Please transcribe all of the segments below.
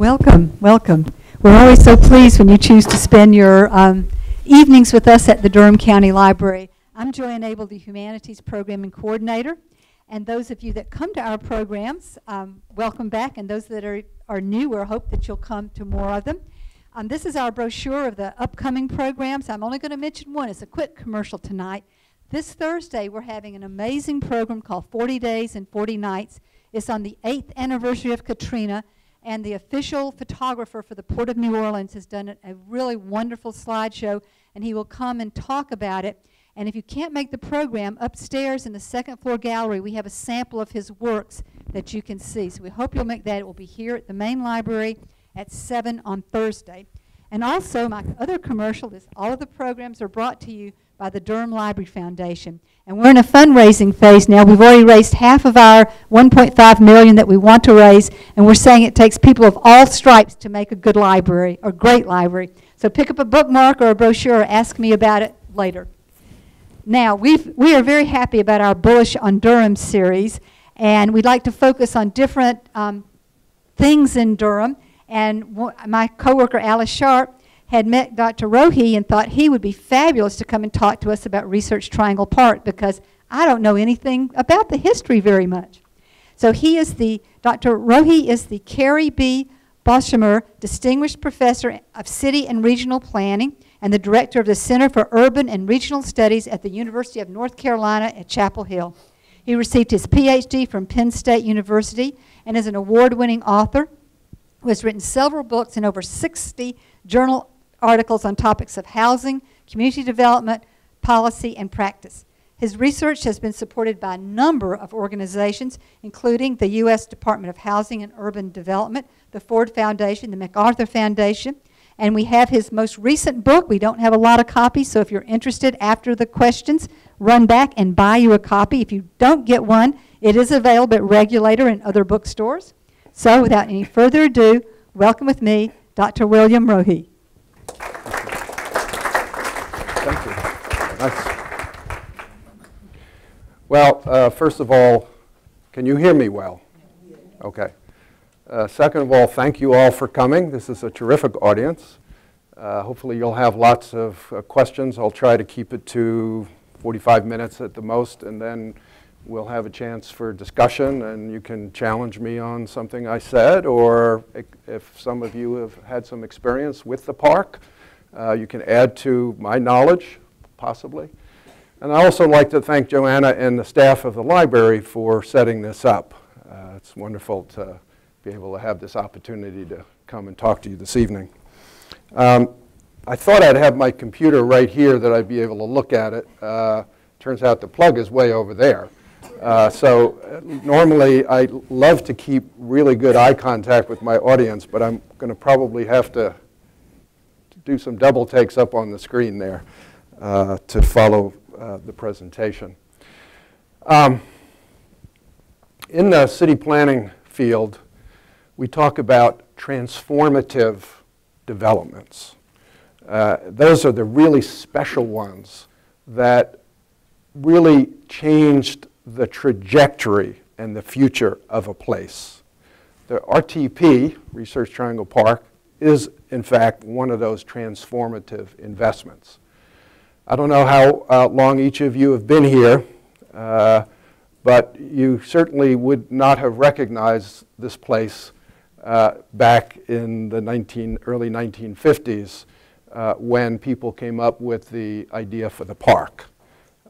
Welcome, welcome. We're always so pleased when you choose to spend your um, evenings with us at the Durham County Library. I'm Joanne Abel, the Humanities Programming Coordinator. And those of you that come to our programs, um, welcome back. And those that are, are new, we hope that you'll come to more of them. Um, this is our brochure of the upcoming programs. I'm only going to mention one. It's a quick commercial tonight. This Thursday, we're having an amazing program called 40 Days and 40 Nights. It's on the 8th anniversary of Katrina, and the official photographer for the Port of New Orleans has done a really wonderful slideshow, and he will come and talk about it. And if you can't make the program, upstairs in the second floor gallery, we have a sample of his works that you can see. So we hope you'll make that. It will be here at the main library at 7 on Thursday. And also, my other commercial is all of the programs are brought to you by the Durham Library Foundation. And we're in a fundraising phase now. We've already raised half of our 1.5 million that we want to raise, and we're saying it takes people of all stripes to make a good library or great library. So pick up a bookmark or a brochure or ask me about it later. Now, we've, we are very happy about our Bullish on Durham series, and we'd like to focus on different um, things in Durham. And my coworker Alice Sharp had met Dr. Rohe and thought he would be fabulous to come and talk to us about Research Triangle Park because I don't know anything about the history very much. So he is the, Dr. Rohe is the Cary B. Boshamer Distinguished Professor of City and Regional Planning and the Director of the Center for Urban and Regional Studies at the University of North Carolina at Chapel Hill. He received his PhD from Penn State University and is an award-winning author who has written several books and over 60 journal articles on topics of housing, community development, policy, and practice. His research has been supported by a number of organizations, including the U.S. Department of Housing and Urban Development, the Ford Foundation, the MacArthur Foundation, and we have his most recent book. We don't have a lot of copies, so if you're interested after the questions, run back and buy you a copy. If you don't get one, it is available at Regulator and other bookstores. So without any further ado, welcome with me, Dr. William Rohe. Thank you. Nice. Well, uh, first of all, can you hear me well? Okay. Uh, second of all, thank you all for coming. This is a terrific audience. Uh, hopefully you'll have lots of uh, questions. I'll try to keep it to 45 minutes at the most, and then we'll have a chance for discussion, and you can challenge me on something I said, or if some of you have had some experience with the park, uh, you can add to my knowledge, possibly. And I also like to thank Joanna and the staff of the library for setting this up. Uh, it's wonderful to be able to have this opportunity to come and talk to you this evening. Um, I thought I'd have my computer right here that I'd be able to look at it. Uh, turns out the plug is way over there. Uh, so normally I love to keep really good eye contact with my audience, but I'm going to probably have to do some double takes up on the screen there uh, to follow uh, the presentation. Um, in the city planning field, we talk about transformative developments. Uh, those are the really special ones that really changed the trajectory and the future of a place. The RTP, Research Triangle Park, is in fact one of those transformative investments. I don't know how uh, long each of you have been here, uh, but you certainly would not have recognized this place uh, back in the 19, early 1950s uh, when people came up with the idea for the park.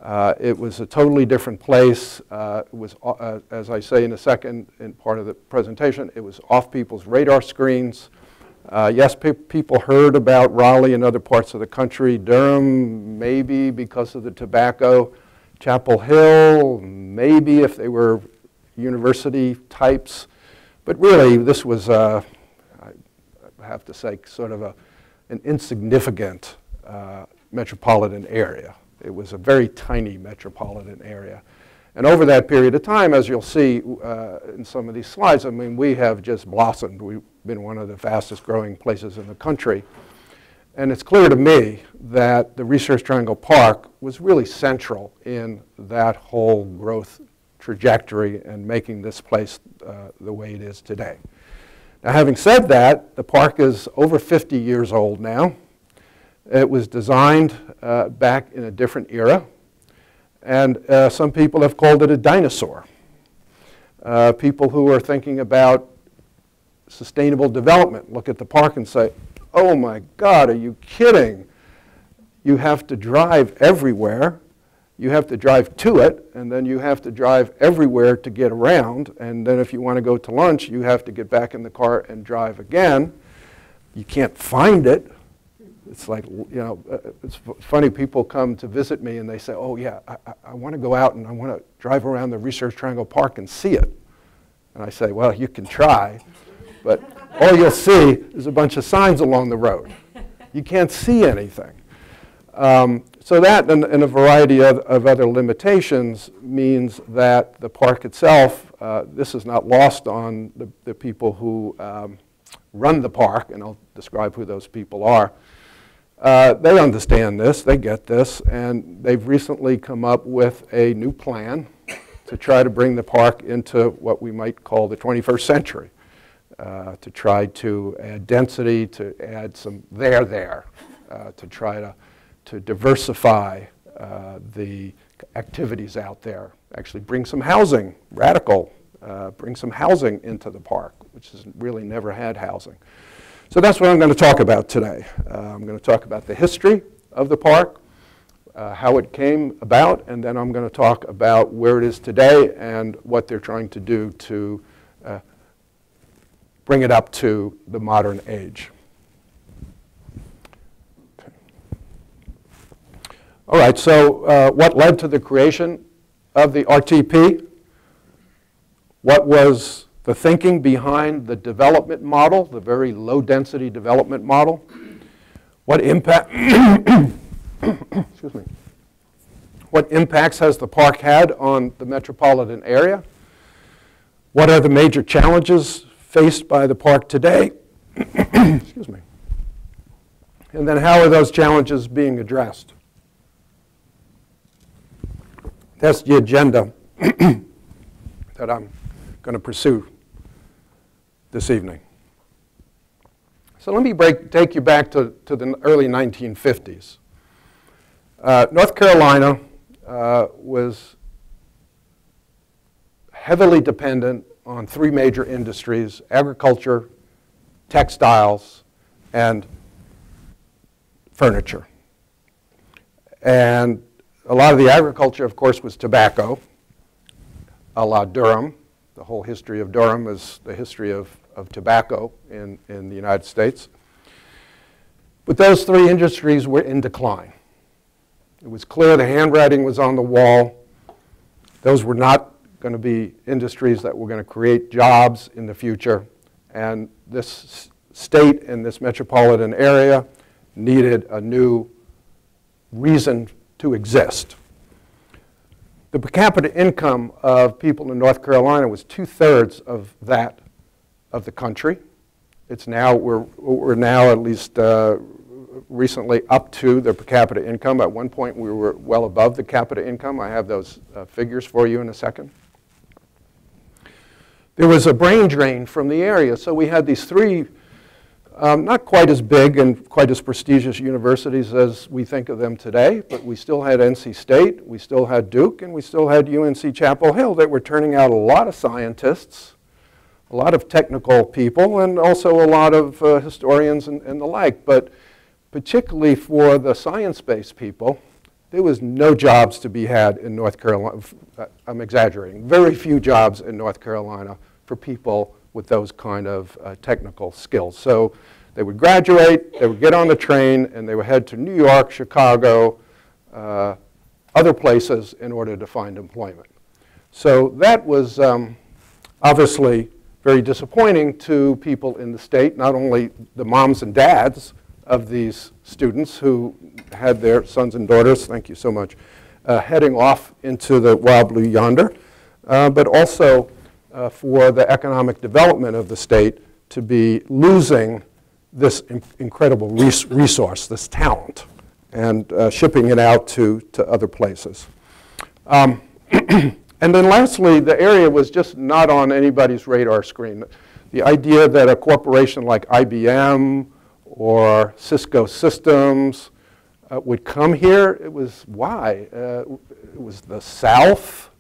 Uh, it was a totally different place. Uh, it was, uh, as I say in a second in part of the presentation, it was off people's radar screens. Uh, yes, pe people heard about Raleigh and other parts of the country. Durham, maybe because of the tobacco. Chapel Hill, maybe if they were university types. But really, this was, uh, I have to say, sort of a, an insignificant uh, metropolitan area. It was a very tiny metropolitan area. And over that period of time, as you'll see uh, in some of these slides, I mean, we have just blossomed. We've been one of the fastest growing places in the country. And it's clear to me that the Research Triangle Park was really central in that whole growth trajectory and making this place uh, the way it is today. Now, having said that, the park is over 50 years old now. It was designed uh, back in a different era, and uh, some people have called it a dinosaur. Uh, people who are thinking about sustainable development look at the park and say, oh my God, are you kidding? You have to drive everywhere you have to drive to it, and then you have to drive everywhere to get around. And then if you want to go to lunch, you have to get back in the car and drive again. You can't find it. It's like, you know, uh, it's funny, people come to visit me and they say, oh, yeah, I, I want to go out and I want to drive around the Research Triangle Park and see it. And I say, well, you can try, but all you'll see is a bunch of signs along the road. You can't see anything. Um, so that and, and, a variety of, of, other limitations means that the park itself, uh, this is not lost on the, the people who um, run the park, and I'll describe who those people are. Uh, they understand this, they get this, and they've recently come up with a new plan to try to bring the park into what we might call the 21st century, uh, to try to add density, to add some there there, uh, to try to to diversify uh, the activities out there. Actually bring some housing, radical, uh, bring some housing into the park, which has really never had housing. So that's what I'm going to talk about today. Uh, I'm going to talk about the history of the park, uh, how it came about, and then I'm going to talk about where it is today and what they're trying to do to uh, bring it up to the modern age. All right, so uh, what led to the creation of the RTP? What was the thinking behind the development model, the very low density development model? What impact, excuse me, what impacts has the park had on the metropolitan area? What are the major challenges faced by the park today? excuse me. And then how are those challenges being addressed? That's the agenda that I'm going to pursue this evening. So let me break, take you back to, to the early 1950s. Uh, North Carolina uh, was heavily dependent on three major industries agriculture, textiles, and furniture. And a lot of the agriculture, of course, was tobacco, a la Durham. The whole history of Durham is the history of, of tobacco in, in the United States. But those three industries were in decline. It was clear the handwriting was on the wall. Those were not going to be industries that were going to create jobs in the future. And this state and this metropolitan area needed a new reason to exist. The per capita income of people in North Carolina was two-thirds of that of the country. It's now, we're, we're now at least uh, recently up to the per capita income. At one point, we were well above the capita income. I have those uh, figures for you in a second. There was a brain drain from the area, so we had these three um, not quite as big and quite as prestigious universities as we think of them today, but we still had NC State, we still had Duke, and we still had UNC Chapel Hill that were turning out a lot of scientists, a lot of technical people, and also a lot of uh, historians and, and the like. But particularly for the science-based people, there was no jobs to be had in North Carolina. Uh, I'm exaggerating. Very few jobs in North Carolina for people with those kind of uh, technical skills. So they would graduate, they would get on the train, and they would head to New York, Chicago, uh, other places in order to find employment. So that was um, obviously very disappointing to people in the state, not only the moms and dads of these students who had their sons and daughters, thank you so much, uh, heading off into the wild blue yonder, uh, but also uh, for the economic development of the state to be losing this in incredible res resource, this talent, and uh, shipping it out to, to other places. Um, and then lastly, the area was just not on anybody's radar screen. the idea that a corporation like IBM or Cisco Systems uh, would come here, it was why? Uh, it was the South.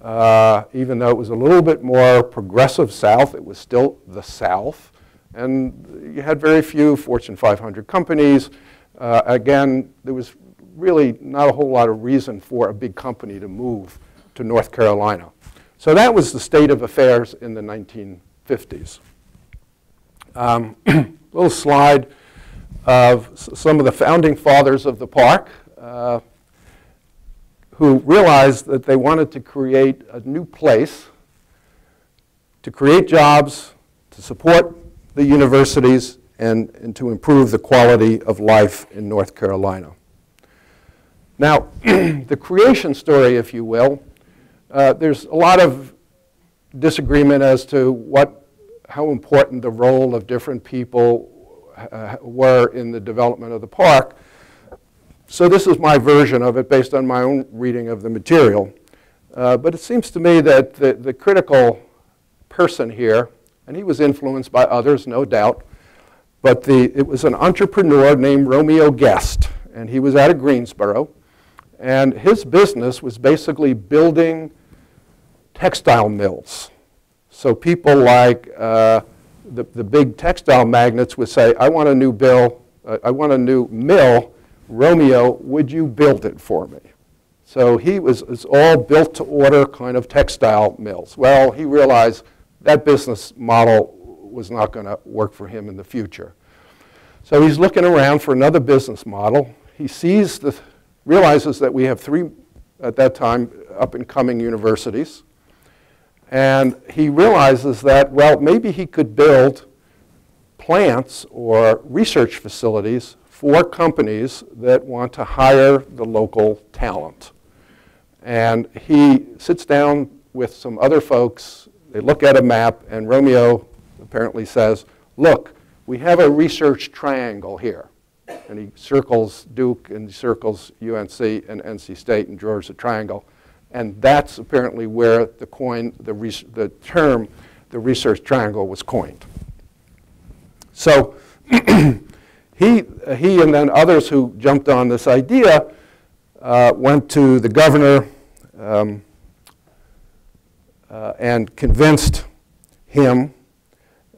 Uh, even though it was a little bit more progressive South, it was still the South. And you had very few Fortune 500 companies. Uh, again, there was really not a whole lot of reason for a big company to move to North Carolina. So that was the state of affairs in the 1950s. Um, little slide of some of the founding fathers of the park uh, who realized that they wanted to create a new place to create jobs, to support the universities, and, and to improve the quality of life in North Carolina. Now, the creation story, if you will, uh, there's a lot of disagreement as to what, how important the role of different people uh, were in the development of the park. So this is my version of it based on my own reading of the material. Uh, but it seems to me that the, the critical person here, and he was influenced by others, no doubt, but the, it was an entrepreneur named Romeo Guest, and he was out of Greensboro. And his business was basically building textile mills. So people like uh, the, the big textile magnates would say, I want a new bill, uh, I want a new mill. Romeo, would you build it for me? So he was, was all built to order kind of textile mills. Well, he realized that business model was not going to work for him in the future. So he's looking around for another business model. He sees the, realizes that we have three, at that time, up and coming universities. And he realizes that, well, maybe he could build plants or research facilities for companies that want to hire the local talent. And he sits down with some other folks, they look at a map, and Romeo apparently says, look, we have a research triangle here. And he circles Duke and he circles UNC and NC State and draws a triangle. And that's apparently where the coin, the, the term, the research triangle was coined. So he, he and then others who jumped on this idea uh, went to the governor um, uh, and convinced him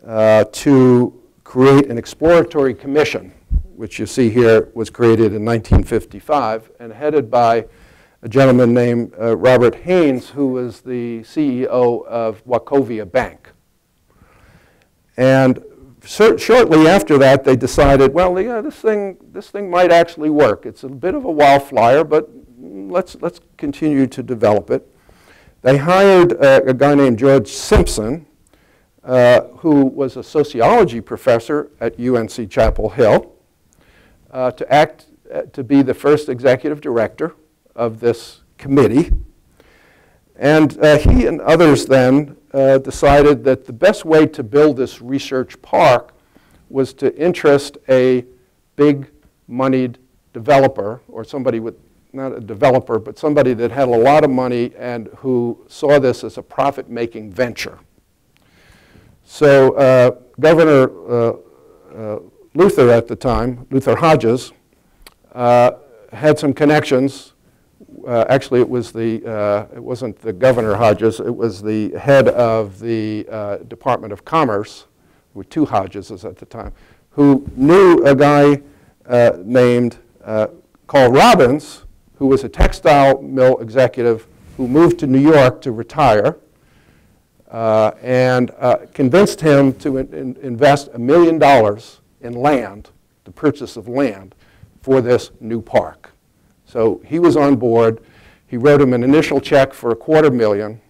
uh, to create an exploratory commission, which you see here was created in 1955 and headed by a gentleman named uh, Robert Hanes, who was the CEO of Wachovia Bank. And shortly after that, they decided, well, yeah, this thing, this thing might actually work. It's a bit of a wildflower, but let's, let's continue to develop it. They hired uh, a guy named George Simpson, uh, who was a sociology professor at UNC Chapel Hill, uh, to act uh, to be the first executive director of this committee. And uh, he and others then uh, decided that the best way to build this research park was to interest a big moneyed developer or somebody with, not a developer, but somebody that had a lot of money and who saw this as a profit making venture. So uh, Governor uh, uh, Luther at the time, Luther Hodges, uh, had some connections uh, actually it was the, uh, it wasn't the Governor Hodges, it was the head of the uh, Department of Commerce, with two Hodgeses at the time, who knew a guy uh, named uh, Karl Robbins, who was a textile mill executive who moved to New York to retire, uh, and convinced him to in, in invest a million dollars in land, the purchase of land, for this new park. So he was on board. He wrote him an initial check for a quarter million,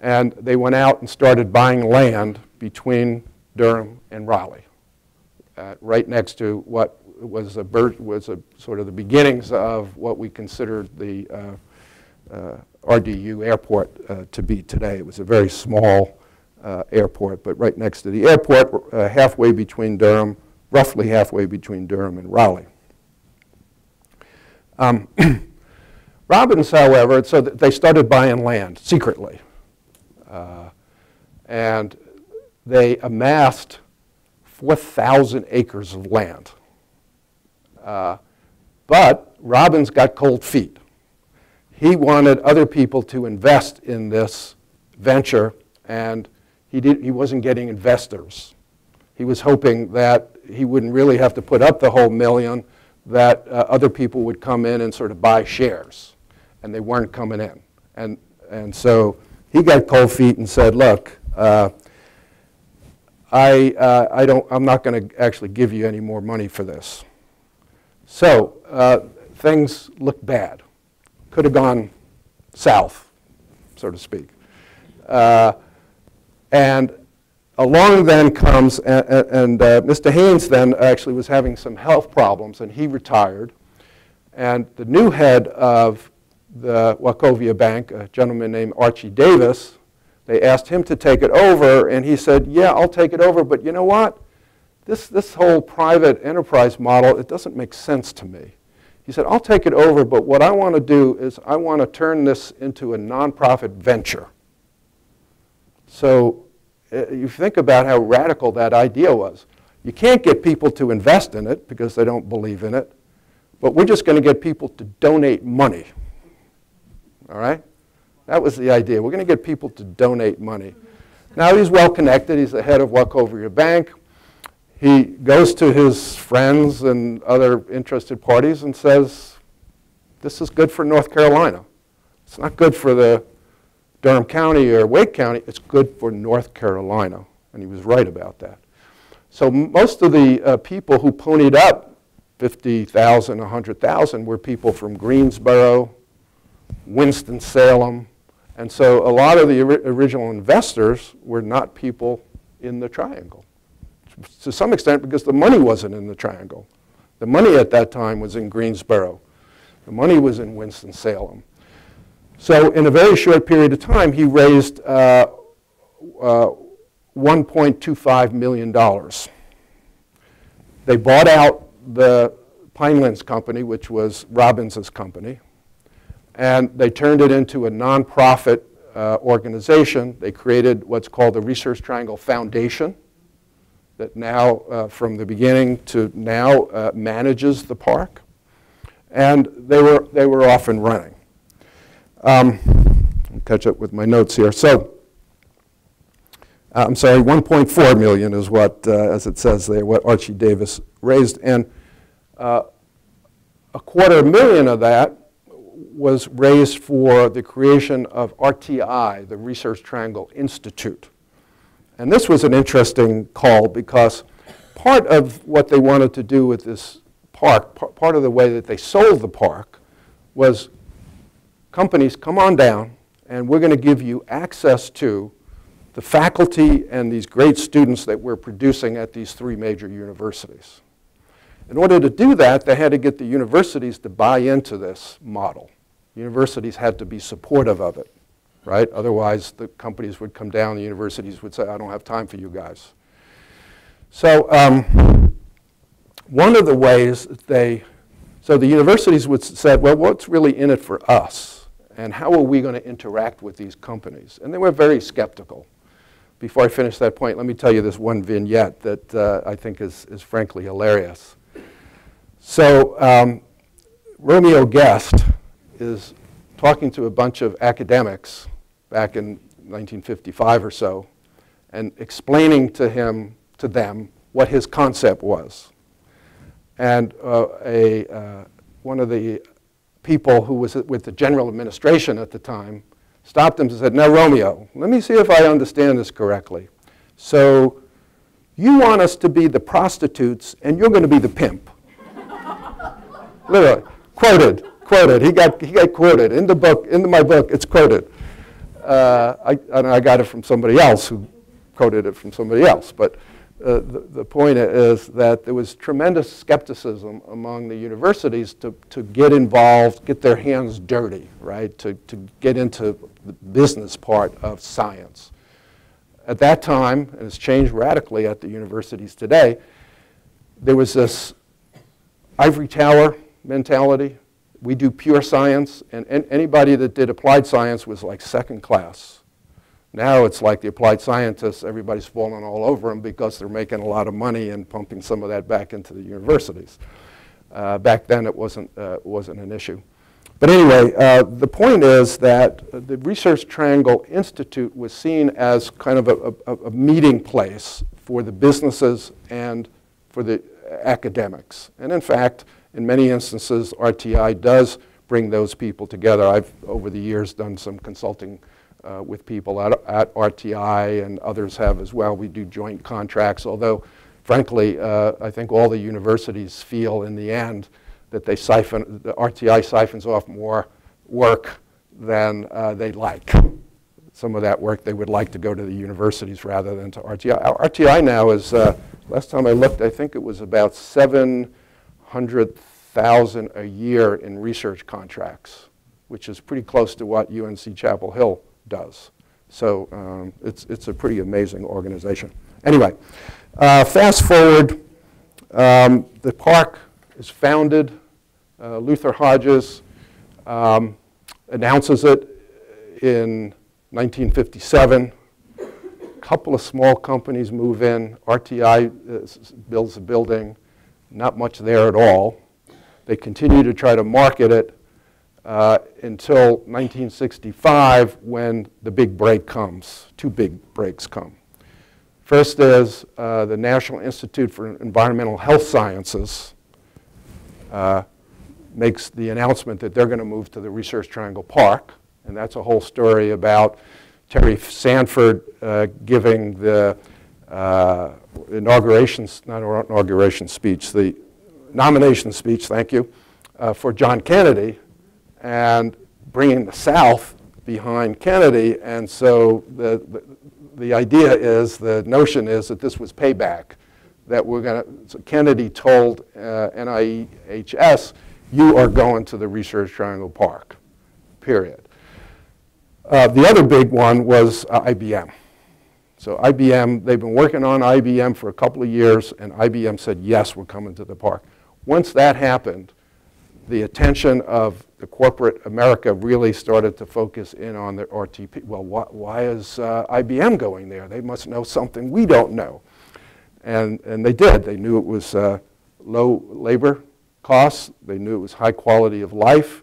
and they went out and started buying land between Durham and Raleigh, uh, right next to what was a, was a sort of the beginnings of what we considered the uh, uh, RDU airport uh, to be today. It was a very small uh, airport, but right next to the airport, uh, halfway between Durham, roughly halfway between Durham and Raleigh. Um, Robbins, however, so they started buying land secretly. Uh, and they amassed 4,000 acres of land. Uh, but Robbins got cold feet. He wanted other people to invest in this venture, and he, did, he wasn't getting investors. He was hoping that he wouldn't really have to put up the whole million, that uh, other people would come in and sort of buy shares, and they weren't coming in. And, and so he got cold feet and said, look, uh, I, uh, I don't, I'm not going to actually give you any more money for this. So uh, things looked bad. Could have gone south, so to speak. Uh, and along then comes, and, and uh, Mr. Hanes then actually was having some health problems, and he retired. And the new head of the Wachovia Bank, a gentleman named Archie Davis, they asked him to take it over, and he said, yeah, I'll take it over, but you know what? This, this whole private enterprise model, it doesn't make sense to me. He said, I'll take it over, but what I want to do is I want to turn this into a nonprofit venture. So Uh, you think about how radical that idea was. You can't get people to invest in it because they don't believe in it, but we're just going to get people to donate money. All right? That was the idea. We're going to get people to donate money. Now he's well connected. He's the head of Wachovia Bank. He goes to his friends and other interested parties and says, this is good for North Carolina. It's not good for the Durham County or Wake County. It's good for North Carolina. And he was right about that. So most of the uh, people who ponied up 50,000, 100,000 were people from Greensboro, Winston-Salem, and so a lot of the original investors were not people in the triangle. To some extent because the money wasn't in the triangle. The money at that time was in Greensboro. The money was in Winston-Salem. So in a very short period of time, he raised uh, uh, $1.25 million. They bought out the Pinelands Company, which was Robbins's company, and they turned it into a nonprofit uh, organization. They created what's called the Research Triangle Foundation that now, uh, from the beginning to now, uh, manages the park. And they were, they were off and running. Um, catch up with my notes here. So, uh, I'm sorry, 1.4 million is what, uh, as it says there, what Archie Davis raised. And uh, a quarter million of that was raised for the creation of RTI, the Research Triangle Institute. And this was an interesting call because part of what they wanted to do with this park, part of the way that they sold the park was companies, come on down and we're going to give you access to the faculty and these great students that we're producing at these three major universities. In order to do that, they had to get the universities to buy into this model universities had to be supportive of it, right? Otherwise, the companies would come down, the universities would say, I don't have time for you guys. So um, one of the ways that they, so the universities would said, well, what's really in it for us? And how are we going to interact with these companies? And they were very skeptical. Before I finish that point, let me tell you this one vignette that uh, I think is, is frankly hilarious. So um, Romeo Guest, is talking to a bunch of academics back in 1955 or so and explaining to him, to them, what his concept was. And uh, a, uh, one of the people who was with the general administration at the time stopped him and said, now Romeo, let me see if I understand this correctly. So you want us to be the prostitutes and you're going to be the pimp. Literally, quoted quoted. He got, he got quoted. In the book, in my book, it's quoted. Uh, I, I got it from somebody else who quoted it from somebody else. But uh, the, the point is that there was tremendous skepticism among the universities to, to get involved, get their hands dirty, right, to, to get into the business part of science. At that time, and it's changed radically at the universities today, there was this ivory tower mentality we do pure science, and, and anybody that did applied science was like second class. Now it's like the applied scientists, everybody's falling all over them because they're making a lot of money and pumping some of that back into the universities. Uh, back then, it wasn't, uh, wasn't an issue. But anyway, uh, the point is that the Research Triangle Institute was seen as kind of a, a, a meeting place for the businesses and for the academics. And in fact, in many instances, RTI does bring those people together. I've, over the years, done some consulting uh, with people at, at, RTI, and others have as well. We do joint contracts, although, frankly, uh, I think all the universities feel in the end that they siphon, the RTI siphons off more work than uh, they like. Some of that work they would like to go to the universities rather than to RTI. RTI now is, uh, last time I looked, I think it was about 700,000 a year in research contracts, which is pretty close to what UNC Chapel Hill does. So um, it's, it's a pretty amazing organization. Anyway, uh, fast forward, um, the park is founded. Uh, Luther Hodges um, announces it in 1957. A couple of small companies move in. RTI uh, builds a building, not much there at all. They continue to try to market it uh, until 1965 when the big break comes. Two big breaks come. First is uh, the National Institute for Environmental Health Sciences uh, makes the announcement that they're going to move to the Research Triangle Park. And that's a whole story about Terry Sanford uh, giving the uh, inauguration, not inauguration speech, the nomination speech, thank you, uh, for John Kennedy and bringing the South behind Kennedy. And so the, the, the idea is, the notion is that this was payback that we're going to, so Kennedy told uh, you are going to the Research Triangle Park, period. Uh, the other big one was uh, IBM. So IBM, they've been working on IBM for a couple of years, and IBM said, yes, we're coming to the park. Once that happened, the attention of the corporate America really started to focus in on the RTP. Well, wh why is uh, IBM going there? They must know something we don't know. And, and they did. They knew it was uh, low labor costs. They knew it was high quality of life.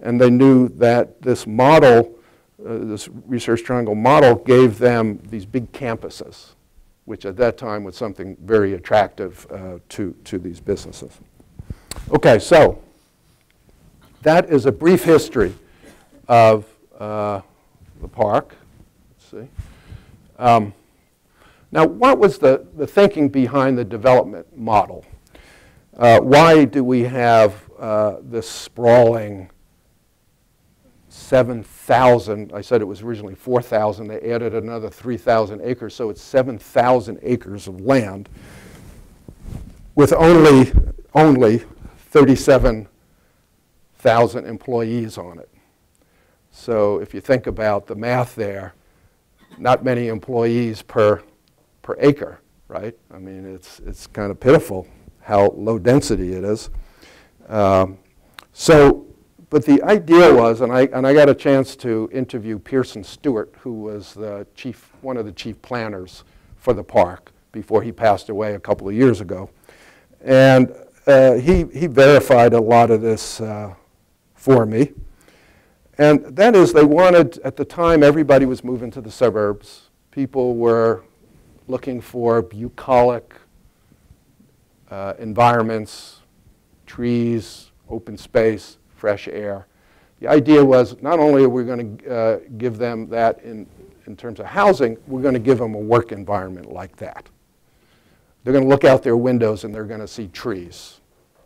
And they knew that this model, uh, this Research Triangle model, gave them these big campuses, which at that time was something very attractive uh, to, to these businesses. Okay, so that is a brief history of uh, the park. Let's see. Um, now, what was the, the thinking behind the development model? Uh, why do we have uh, this sprawling 7,000, I said it was originally 4,000, they added another 3,000 acres, so it's 7,000 acres of land with only, only 37,000 employees on it. So if you think about the math there, not many employees per per acre, right? I mean, it's, it's kind of pitiful how low density it is. Um, so, but the idea was, and I, and I got a chance to interview Pearson Stewart, who was the chief, one of the chief planners for the park before he passed away a couple of years ago. And uh, he, he verified a lot of this uh, for me. And that is, they wanted, at the time, everybody was moving to the suburbs. People were looking for bucolic uh, environments, trees, open space, fresh air. The idea was not only are we going to uh, give them that in, in terms of housing, we're going to give them a work environment like that. They're going to look out their windows and they're going to see trees.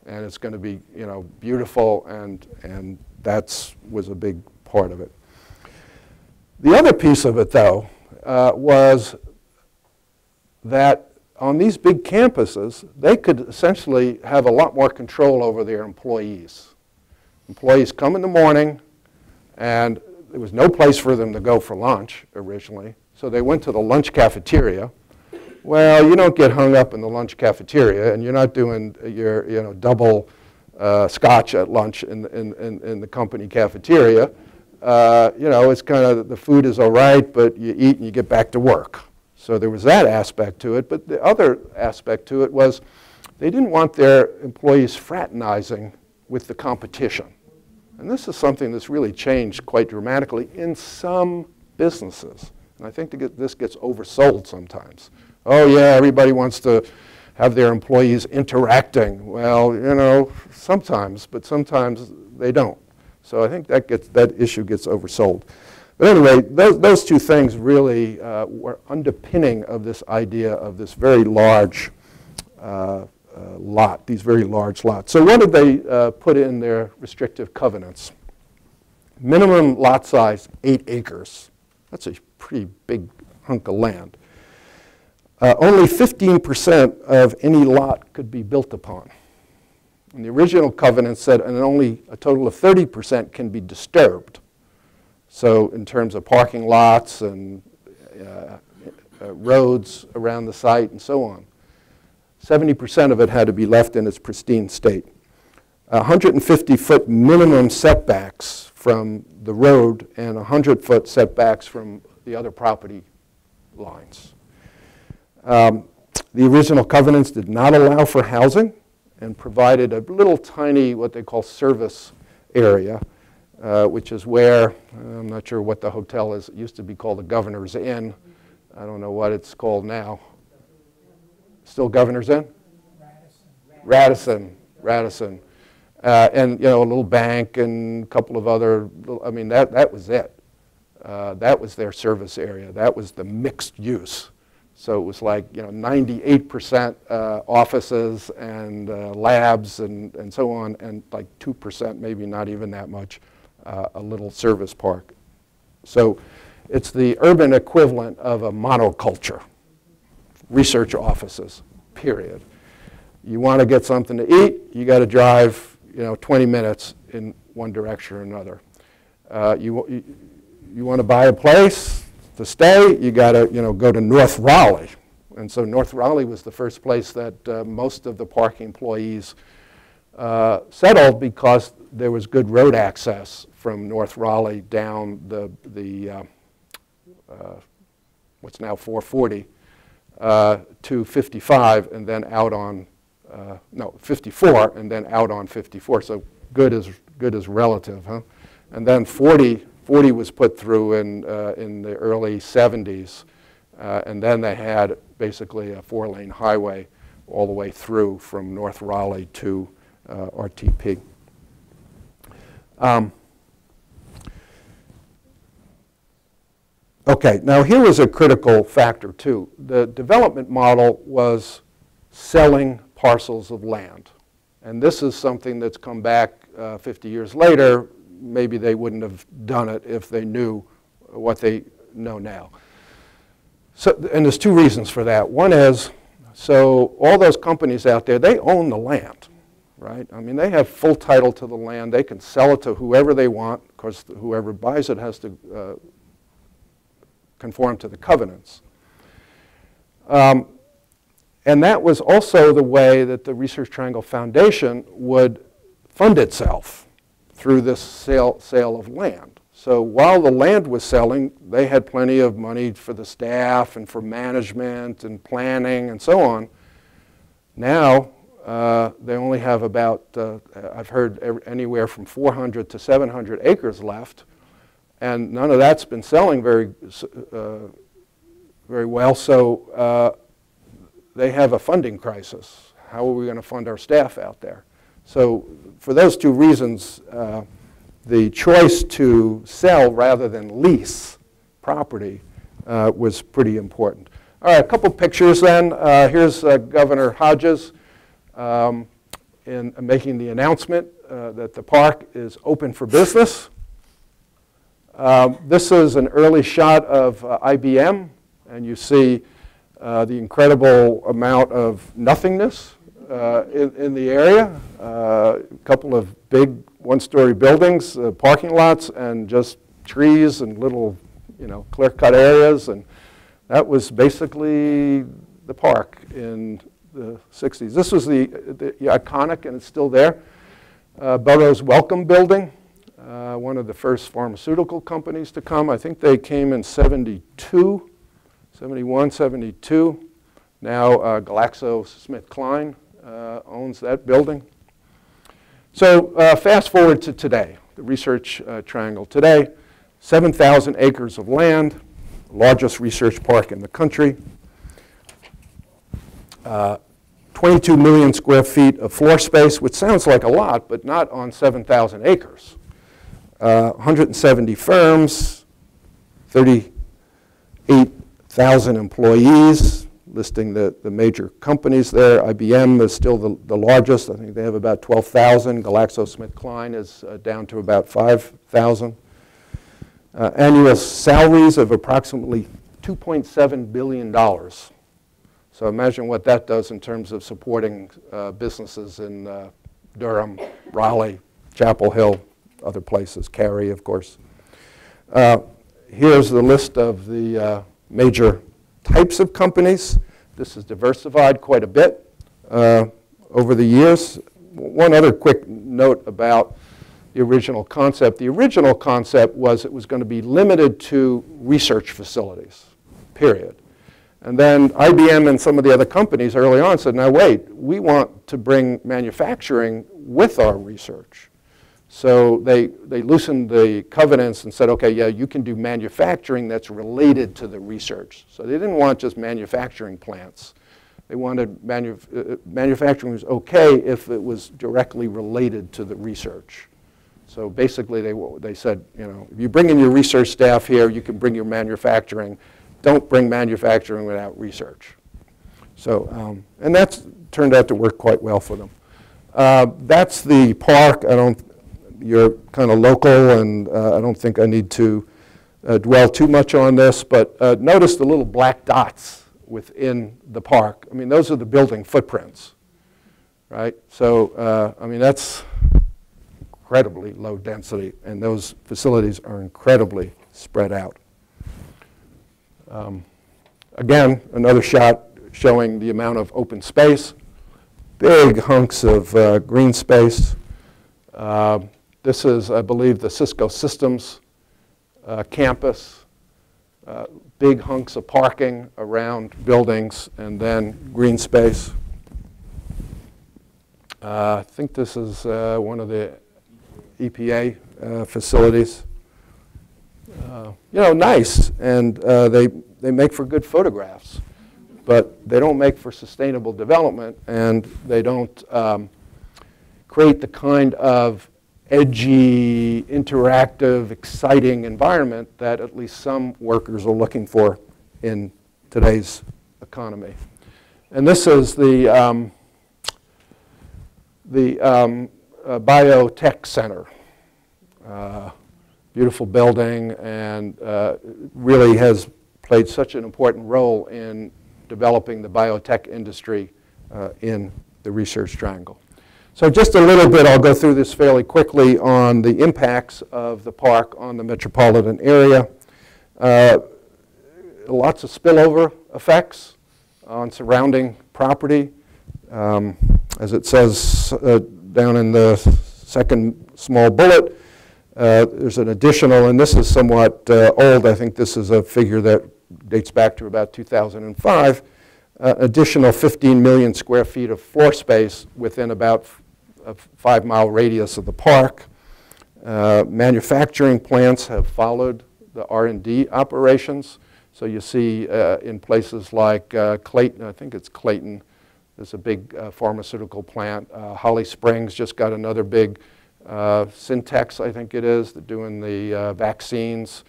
And it's going to be, you know, beautiful and, and that was a big part of it. The other piece of it, though, uh, was that on these big campuses, they could essentially have a lot more control over their employees. Employees come in the morning, and there was no place for them to go for lunch originally, so they went to the lunch cafeteria. Well, you don't get hung up in the lunch cafeteria, and you're not doing your you know, double uh, scotch at lunch in, in, in, in the company cafeteria. uh, you know, it's kind of, the food is all right, but you eat and you get back to work. So there was that aspect to it. But the other aspect to it was they didn't want their employees fraternizing with the competition. And this is something that's really changed quite dramatically in some businesses. And I think this gets oversold sometimes. Oh, yeah, everybody wants to have their employees interacting. Well, you know, sometimes, but sometimes they don't. So I think that, gets, that issue gets oversold. But anyway, those, those two things really uh, were underpinning of this idea of this very large uh, uh, lot, these very large lots. So what did they uh, put in their restrictive covenants? Minimum lot size, eight acres. That's a pretty big hunk of land. Uh, only 15% of any lot could be built upon. And the original covenant said, and only a total of 30% can be disturbed. So in terms of parking lots and uh, uh, roads around the site and so on. 70% of it had to be left in its pristine state. 150-foot minimum setbacks from the road and 100-foot setbacks from the other property lines. Um, the original covenants did not allow for housing and provided a little tiny, what they call service area, uh, which is where, I'm not sure what the hotel is, it used to be called the Governor's Inn. I don't know what it's called now. Still Governor's Inn? Radisson. Radisson. Uh, and, you know, a little bank and a couple of other, I mean, that, that was it. Uh, that was their service area. That was the mixed use. So it was like, you know, 98% uh, offices and uh, labs and, and so on, and like 2%, maybe not even that much, uh, a little service park. So it's the urban equivalent of a monoculture, research offices, period. You want to get something to eat, you got to drive, you know, 20 minutes in one direction or another. Uh, you, you, you want to buy a place, to stay, you got to you know, go to North Raleigh. And so North Raleigh was the first place that uh, most of the park employees uh, settled because there was good road access from North Raleigh down the, the uh, uh what's now 440 uh, to 55 and then out on, uh, no, 54 and then out on 54. So good is, good is relative, huh? And then 40 40 was put through in, uh, in the early 70s, uh, and then they had basically a four-lane highway all the way through from North Raleigh to uh, RTP. Um, okay, now here was a critical factor too. The development model was selling parcels of land. And this is something that's come back uh, 50 years later maybe they wouldn't have done it if they knew what they know now. So, and there's two reasons for that. One is, so all those companies out there, they own the land, right? I mean, they have full title to the land. They can sell it to whoever they want. Of course, whoever buys it has to uh, conform to the covenants. Um, and that was also the way that the Research Triangle Foundation would fund itself through this sale, sale of land. So while the land was selling, they had plenty of money for the staff and for management and planning and so on. Now, uh, they only have about, uh, I've heard anywhere from 400 to 700 acres left, and none of that's been selling very, uh, very well, so uh, they have a funding crisis. How are we going to fund our staff out there? So for those two reasons, uh, the choice to sell rather than lease property uh, was pretty important. All right, a couple pictures then. Uh, here's uh, Governor Hodges um, in making the announcement uh, that the park is open for business. Um, this is an early shot of uh, IBM, and you see the incredible amount of nothingness uh, in, in, the area, uh, a couple of big one-story buildings, uh, parking lots, and just trees and little, you know, clear-cut areas. And that was basically the park in the 60s. This was the, the, the iconic, and it's still there, uh, Burroughs Wellcome Building. uh, one of the first pharmaceutical companies to come. I think they came in 72, 71, 72. Now uh, GlaxoSmithKline uh, owns that building. So uh, fast forward to today, the research uh, triangle today, 7,000 acres of land, largest research park in the country, uh, 22 million square feet of floor space, which sounds like a lot, but not on 7,000 acres. Uh, 170 firms, 38,000 employees, listing the, the major companies there. IBM is still the, the largest. I think they have about 12,000. GlaxoSmithKline is uh, down to about 5,000. Uh, annual salaries of approximately $2.7 billion. So imagine what that does in terms of supporting uh, businesses in uh, Durham, Raleigh, Chapel Hill, other places, Cary, of course. Uh, here's the list of the uh, major types of companies. This has diversified quite a bit uh, over the years. One other quick note about the original concept. The original concept was it was going to be limited to research facilities, period. And then IBM and some of the other companies early on said, now wait, we want to bring manufacturing with our research. So they, they loosened the covenants and said, okay, yeah, you can do manufacturing that's related to the research. So they didn't want just manufacturing plants. They wanted manu uh, manufacturing was okay if it was directly related to the research. So basically they, they said, you know, if you bring in your research staff here, you can bring your manufacturing. Don't bring manufacturing without research. So, um, and that's turned out to work quite well for them. Uh, that's the park. I don't you're kind of local, and uh, I don't think I need to uh, dwell too much on this, but uh, notice the little black dots within the park. I mean, those are the building footprints, right? So, I mean, that's incredibly low density, and those facilities are incredibly spread out. Um, again, another shot showing the amount of open space, big hunks of uh, green space. Uh, this is, I believe, the Cisco Systems uh, campus. Uh, big hunks of parking around buildings and then green space. Uh, I think this is uh, one of the EPA uh, facilities. Uh, you know, nice, and they, they make for good photographs, but they don't make for sustainable development, and they don't um, create the kind of edgy, interactive, exciting environment that at least some workers are looking for in today's economy. And this is the, um, the um, uh, Biotech Center. Uh, beautiful building and uh, really has played such an important role in developing the biotech industry uh, in the Research Triangle. So just a little bit, I'll go through this fairly quickly on the impacts of the park on the metropolitan area. Uh, lots of spillover effects on surrounding property. Um, as it says uh, down in the second small bullet, uh, there's an additional, and this is somewhat uh, old, I think this is a figure that dates back to about 2005, uh, additional 15 million square feet of floor space within about a five mile radius of the park. Uh, manufacturing plants have followed the R&D operations. So you see uh, in places like uh, Clayton, I think it's Clayton, there's a big uh, pharmaceutical plant. Uh, Holly Springs just got another big uh, Syntex, I think it is, doing the vaccines.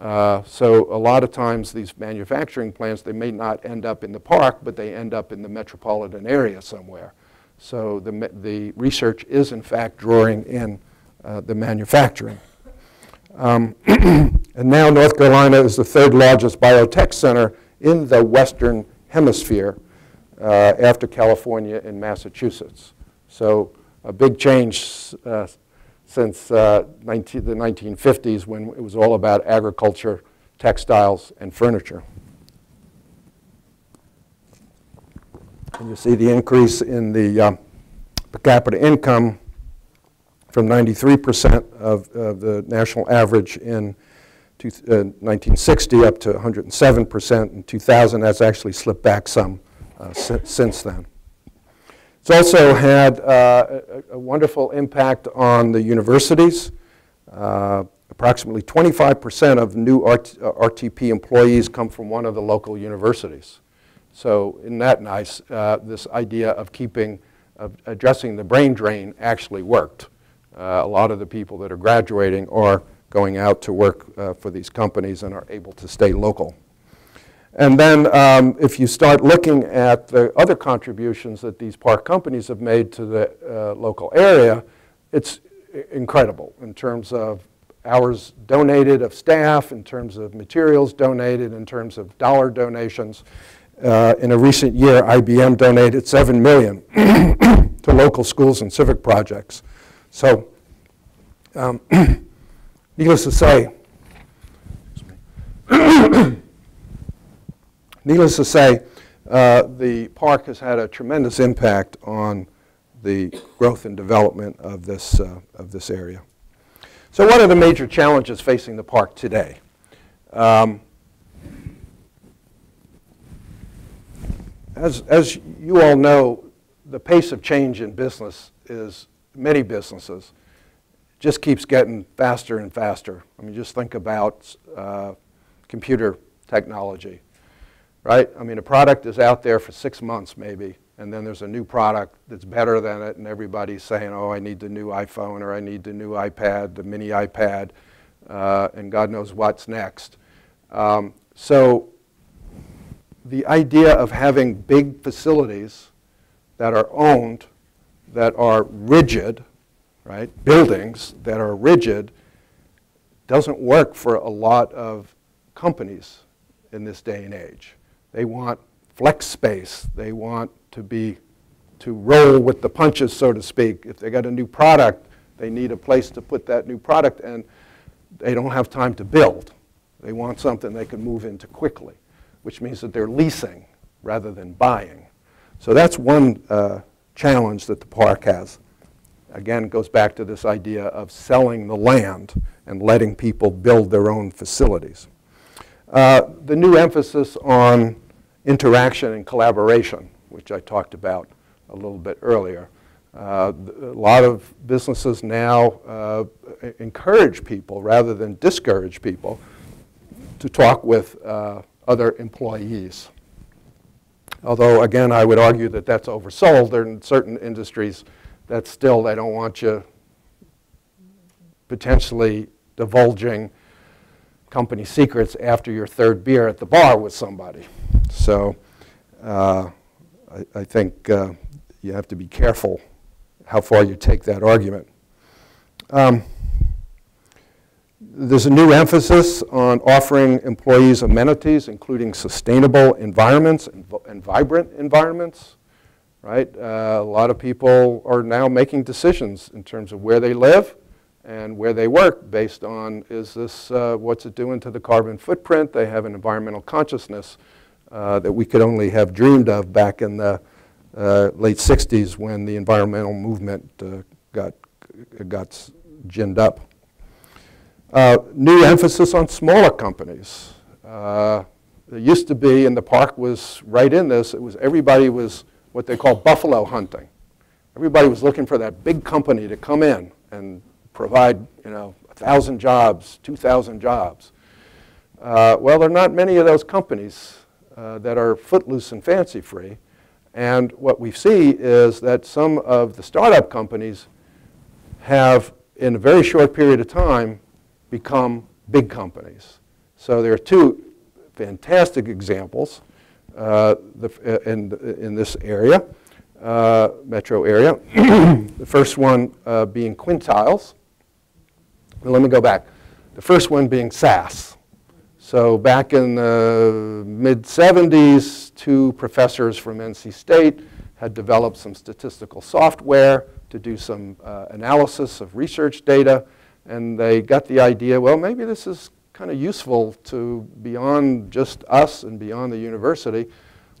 so a lot of times these manufacturing plants, they may not end up in the park, but they end up in the metropolitan area somewhere. So the, the research is, in fact, drawing in uh, the manufacturing. Um, and now North Carolina is the third largest biotech center in the Western Hemisphere uh, after California and Massachusetts. So a big change uh, since 19, uh, the 1950s when it was all about agriculture, textiles, and furniture. And you see the increase in the uh, per capita income from 93% of, of the national average in uh, 1960 up to 107% in 2000. That's actually slipped back some uh, si since then. It's also had uh, a, a, wonderful impact on the universities. Uh, approximately 25% of new RT, uh, RTP employees come from one of the local universities. So isn't that nice? Uh, this idea of keeping, of addressing the brain drain actually worked. Uh, a lot of the people that are graduating are going out to work uh, for these companies and are able to stay local. And then um, if you start looking at the other contributions that these park companies have made to the uh, local area, it's incredible in terms of hours donated of staff, in terms of materials donated, in terms of dollar donations. Uh, in a recent year, IBM donated 7 million to local schools and civic projects. So, um, needless to say, needless to say, uh, the park has had a tremendous impact on the growth and development of this, uh, of this area. So what are the major challenges facing the park today? Um, as, as you all know, the pace of change in business is, many businesses, just keeps getting faster and faster. I mean, just think about uh, computer technology, right? I mean, a product is out there for six months maybe, and then there's a new product that's better than it, and everybody's saying, oh, I need the new iPhone, or I need the new iPad, the mini iPad, uh, and God knows what's next. Um, so the idea of having big facilities that are owned, that are rigid, right, buildings that are rigid, doesn't work for a lot of companies in this day and age. They want flex space. They want to be, to roll with the punches, so to speak. If they got a new product, they need a place to put that new product and they don't have time to build. They want something they can move into quickly, which means that they're leasing rather than buying. So that's one uh, challenge that the park has. Again, it goes back to this idea of selling the land and letting people build their own facilities. Uh, the new emphasis on interaction and collaboration which I talked about a little bit earlier. Uh, a lot of businesses now uh, encourage people rather than discourage people to talk with uh, other employees. Although, again, I would argue that that's oversold. There are certain industries that still they don't want you potentially divulging company secrets after your third beer at the bar with somebody. So uh, I, I think uh, you have to be careful how far you take that argument. Um, there's a new emphasis on offering employees amenities, including sustainable environments and, and vibrant environments, right? Uh, a lot of people are now making decisions in terms of where they live and where they work based on, is this, uh, what's it doing to the carbon footprint? They have an environmental consciousness uh, that we could only have dreamed of back in the uh, late 60s when the environmental movement uh, got, got ginned up. Uh, new emphasis on smaller companies. Uh, there used to be, and the park was right in this, it was everybody was what they call buffalo hunting. Everybody was looking for that big company to come in and provide, you know, 1,000 jobs, 2,000 jobs. Uh, well, there are not many of those companies uh, that are footloose and fancy free. And what we see is that some of the startup companies have, in a very short period of time, become big companies. So there are two fantastic examples uh, the, uh, in, in this area, uh, metro area. the first one uh, being Quintiles. Let me go back. The first one being SAS. So back in the mid-70s, two professors from NC State had developed some statistical software to do some uh, analysis of research data, and they got the idea, well, maybe this is kind of useful to beyond just us and beyond the university.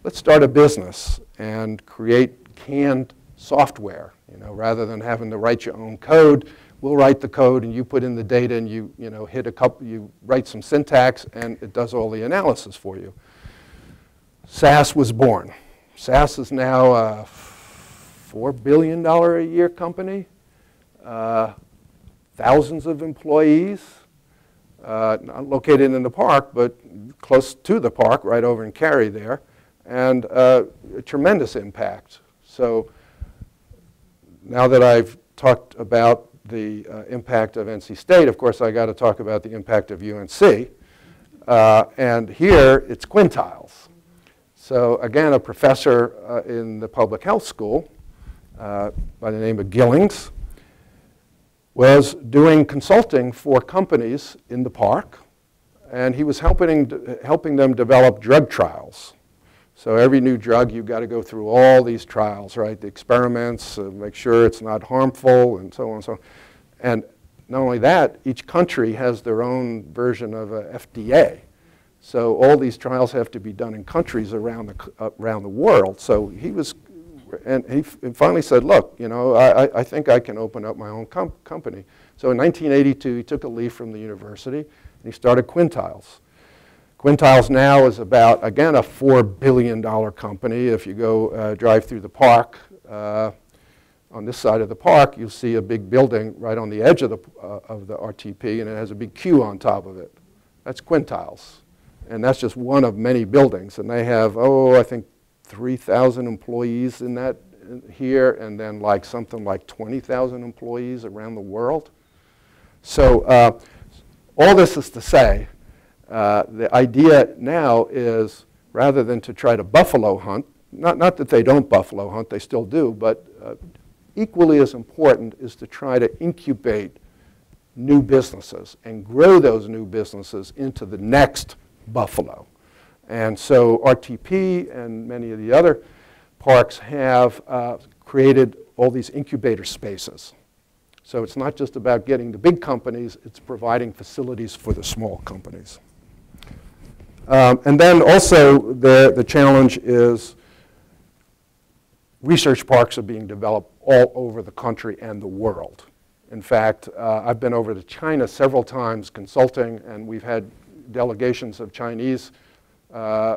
Let's start a business and create canned software. You know, rather than having to write your own code, we'll write the code and you put in the data and you, you know, hit a couple, you write some syntax and it does all the analysis for you. SAS was born. SAS is now a $4 billion a year company, uh, thousands of employees, uh, not located in the park, but close to the park, right over in Cary there, and uh, a tremendous impact. So now that I've talked about the uh, impact of NC State, of course, I got to talk about the impact of UNC. Uh, and here, it's quintiles. So again, a professor uh, in the public health school uh, by the name of Gillings was doing consulting for companies in the park, and he was helping, helping them develop drug trials. So every new drug, you've got to go through all these trials, right? The experiments, uh, make sure it's not harmful, and so on and so on. And not only that, each country has their own version of a FDA. So all these trials have to be done in countries around the, around the world. So he was, and he finally said, look, you know, I, I think I can open up my own com company. So in 1982, he took a leave from the university and he started Quintiles. Quintiles now is about, again, a $4 billion company. If you go uh, drive through the park, uh, on this side of the park, you'll see a big building right on the edge of the, uh, of the RTP, and it has a big Q on top of it. That's Quintiles. And that's just one of many buildings. And they have, oh, I think 3,000 employees in that here, and then like something like 20,000 employees around the world. So uh, all this is to say, uh, the idea now is rather than to try to buffalo hunt, not, not that they don't buffalo hunt, they still do, but uh, equally as important is to try to incubate new businesses and grow those new businesses into the next buffalo. And so RTP and many of the other parks have uh, created all these incubator spaces. So it's not just about getting the big companies, it's providing facilities for the small companies. Um, and then also the, the challenge is research parks are being developed all over the country and the world. In fact, uh, I've been over to China several times consulting, and we've had delegations of Chinese uh,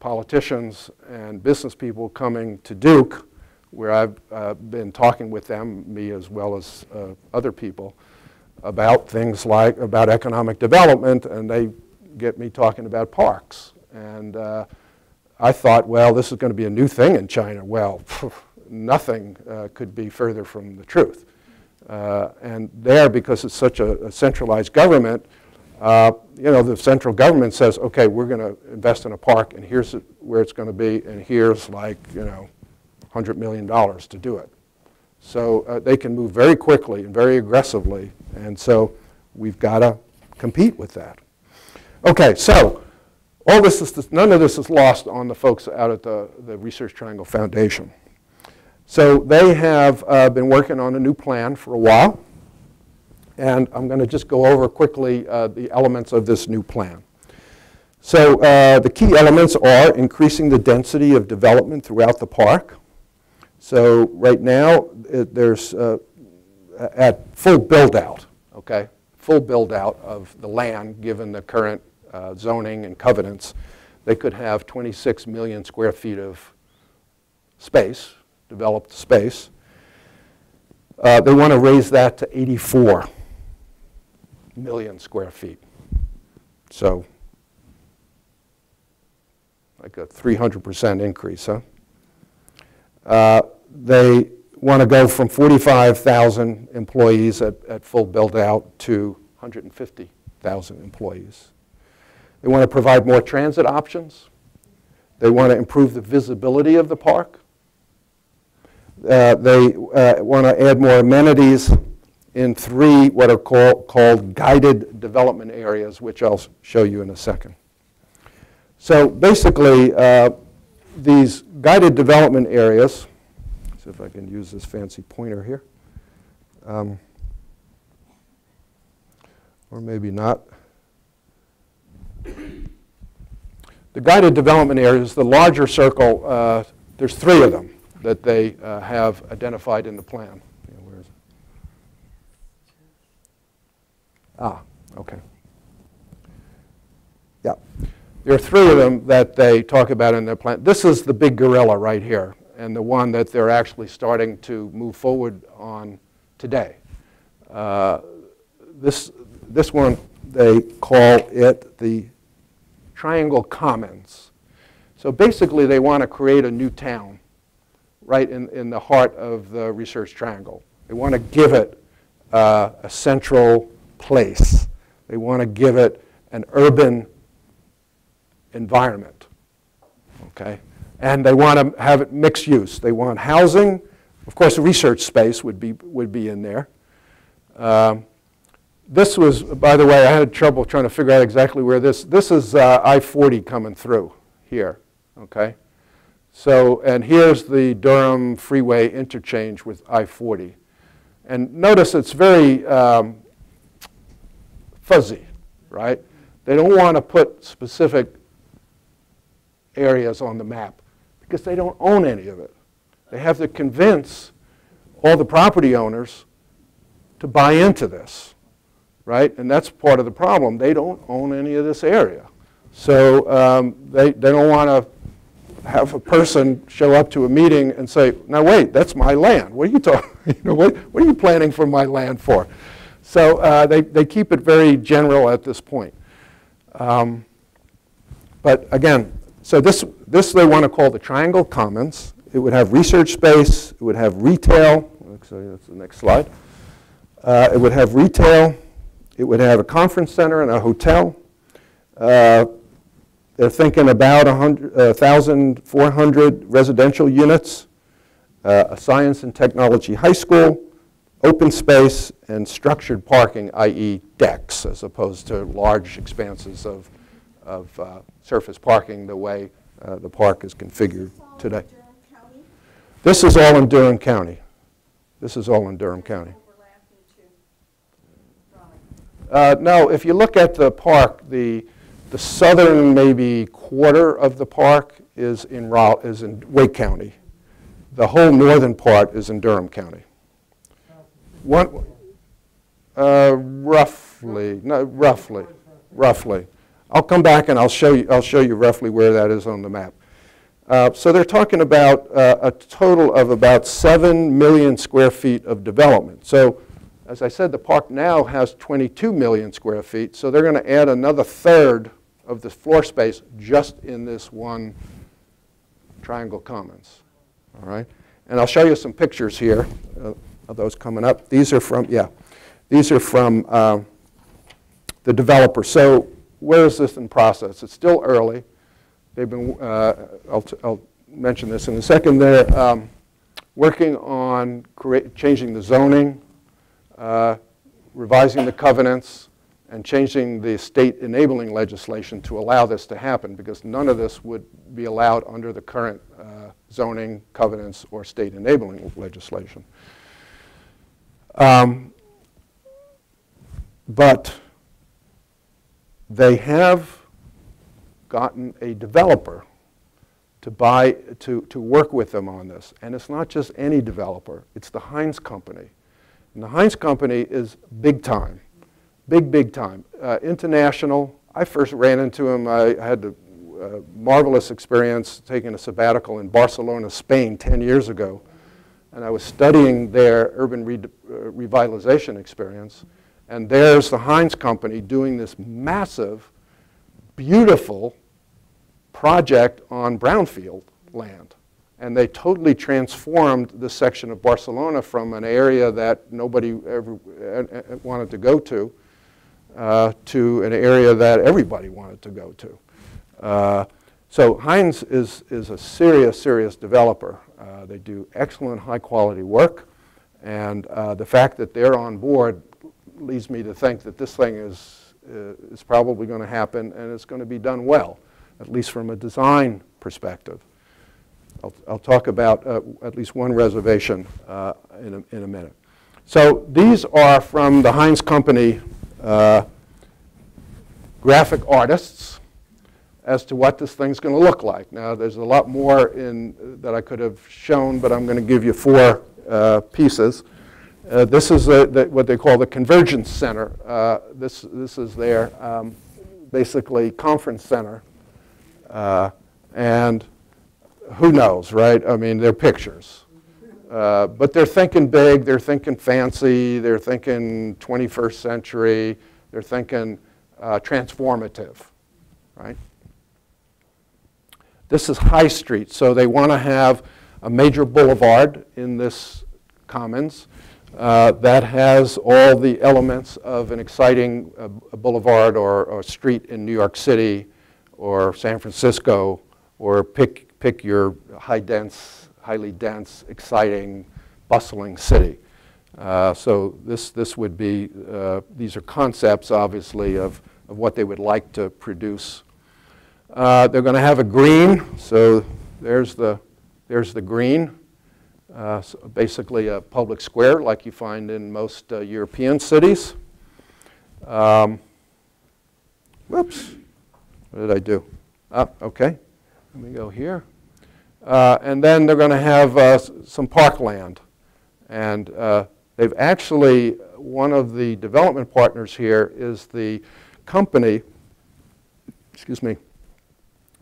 politicians and business people coming to Duke, where I've uh, been talking with them, me as well as uh, other people, about things like, about economic development, and they get me talking about parks. And uh, I thought, well, this is going to be a new thing in China. Well, nothing uh, could be further from the truth. Uh, and there, because it's such a, a centralized government, uh, you know, the central government says, okay, we're going to invest in a park, and here's where it's going to be, and here's like, you know, $100 million to do it. So uh, they can move very quickly and very aggressively, and so we've got to compete with that. Okay, so all this is, none of this is lost on the folks out at the, the Research Triangle Foundation. So they have uh, been working on a new plan for a while. And I'm going to just go over quickly uh, the elements of this new plan. So uh, the key elements are increasing the density of development throughout the park. So right now, it, there's uh, at full build out, okay, full build out of the land given the current uh, zoning and covenants, they could have 26 million square feet of space, developed space. Uh, they want to raise that to 84 million square feet. So, like a 300% increase, huh? Uh, they want to go from 45,000 employees at, at full build out to 150,000 employees. They want to provide more transit options. They want to improve the visibility of the park. Uh, they uh, want to add more amenities in three what are call, called guided development areas, which I'll show you in a second. So basically, uh, these guided development areas, see if I can use this fancy pointer here, um, or maybe not. The guided development areas, the larger circle, uh, there's three of them. that they uh, have identified in the plan. Yeah, where is it? Ah, okay. Yeah. There are three of them that they talk about in their plan. This is the big gorilla right here, and the one that they're actually starting to move forward on today. Uh, this, this one, they call it the Triangle Commons. So basically, they want to create a new town right in, in the heart of the Research Triangle. They want to give it uh, a central place. They want to give it an urban environment. Okay? And they want to have it mixed use. They want housing. Of course, research space would be, would be in there. Um, this was, by the way, I had trouble trying to figure out exactly where this, this is uh, I-40 coming through here, okay? So, and here's the Durham Freeway interchange with I-40. And notice it's very um, fuzzy, right? They don't want to put specific areas on the map because they don't own any of it. They have to convince all the property owners to buy into this right? And that's part of the problem. They don't own any of this area. So um, they, they don't want to have a person show up to a meeting and say, now wait, that's my land. What are you talking, you know, what, what are you planning for my land for? So uh, they, they keep it very general at this point. Um, but again, so this, this they want to call the Triangle Commons. It would have research space, it would have retail, actually that's the next slide. Uh, it would have retail, it would have a conference center and a hotel. Uh, they're thinking about 1,400 uh, residential units, uh, a science and technology high school, open space, and structured parking, i.e. decks, as opposed to large expanses of, of uh, surface parking the way uh, the park is configured today. This is all in Durham County. This is all in Durham County. Uh, no, if you look at the park, the, the southern maybe quarter of the park is in, is in Wake County. The whole northern part is in Durham County. One, uh, roughly, no, roughly, roughly. I'll come back and I'll show you, I'll show you roughly where that is on the map. Uh, so they're talking about uh, a total of about 7 million square feet of development. So as I said, the park now has 22 million square feet, so they're going to add another third of the floor space just in this one Triangle Commons. All right? And I'll show you some pictures here uh, of those coming up. These are from, yeah, these are from uh, the developer. So where is this in process? It's still early. They've been, uh, I'll, I'll, mention this in a second. They're um, working on changing the zoning uh, revising the covenants, and changing the state enabling legislation to allow this to happen because none of this would be allowed under the current uh, zoning covenants or state enabling legislation. Um, but they have gotten a developer to buy to, to work with them on this and it's not just any developer it's the Hines company and the Hines Company is big time, big, big time. Uh, international, I first ran into him, I had a uh, marvelous experience taking a sabbatical in Barcelona, Spain 10 years ago. And I was studying their urban re uh, revitalization experience. And there's the Hines Company doing this massive, beautiful project on brownfield land. And they totally transformed this section of Barcelona from an area that nobody ever uh, uh, wanted to go to uh, to an area that everybody wanted to go to. Uh, so Hines is, is a serious, serious developer. Uh, they do excellent high quality work. And uh, the fact that they're on board leads me to think that this thing is, is probably going to happen and it's going to be done well, at least from a design perspective. I'll, I'll talk about uh, at least one reservation uh, in, a, in a minute. So these are from the Hines Company uh, graphic artists. As to what this thing's going to look like. Now, there's a lot more in, that I could have shown, but I'm going to give you four uh, pieces. Uh, this is a, the, what they call the Convergence Center. Uh, this, this is their um, basically conference center. Uh, and who knows, right? I mean, they're pictures. Uh, but they're thinking big, they're thinking fancy, they're thinking 21st century, they're thinking uh, transformative, right? This is High Street, so they want to have a major boulevard in this commons uh, that has all the elements of an exciting uh, boulevard or, or street in New York City or San Francisco or pick, pick your high dense, highly dense, exciting, bustling city. Uh, so this, this would be, uh, these are concepts obviously of, of what they would like to produce. Uh, they're going to have a green, so there's the, there's the green. Uh, so basically a public square like you find in most uh, European cities. Um, whoops, what did I do? Ah, okay, let me go here. Uh, and then they're going to have uh, some parkland. And uh, they've actually, one of the development partners here is the company, excuse me,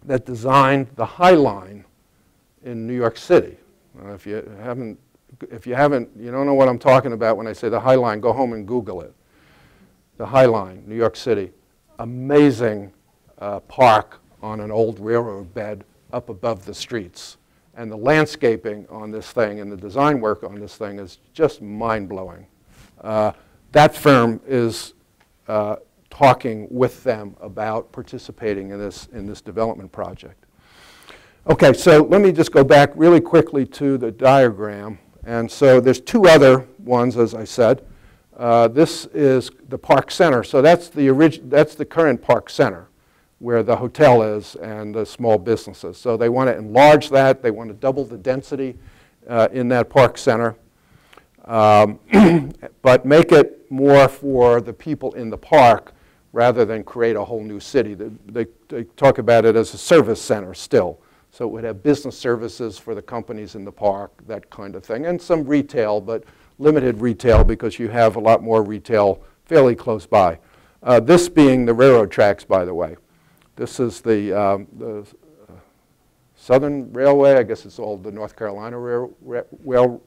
that designed the High Line in New York City. Uh, if you haven't, if you haven't, you don't know what I'm talking about when I say the High Line, go home and Google it. The High Line, New York City, amazing uh, park on an old railroad bed up above the streets. And the landscaping on this thing and the design work on this thing is just mind-blowing. Uh, that firm is uh, talking with them about participating in this, in this development project. Okay, so let me just go back really quickly to the diagram. And so there's two other ones, as I said. Uh, this is the Park Center. So that's the, that's the current Park Center where the hotel is and the small businesses. So they want to enlarge that. They want to double the density uh, in that Park Center, um, but make it more for the people in the park rather than create a whole new city. They, they, talk about it as a service center still. So it would have business services for the companies in the park, that kind of thing, and some retail, but limited retail because you have a lot more retail fairly close by. Uh, this being the railroad tracks, by the way. This is the, um, the uh, Southern Railway. I guess it's all the North Carolina rail, rail,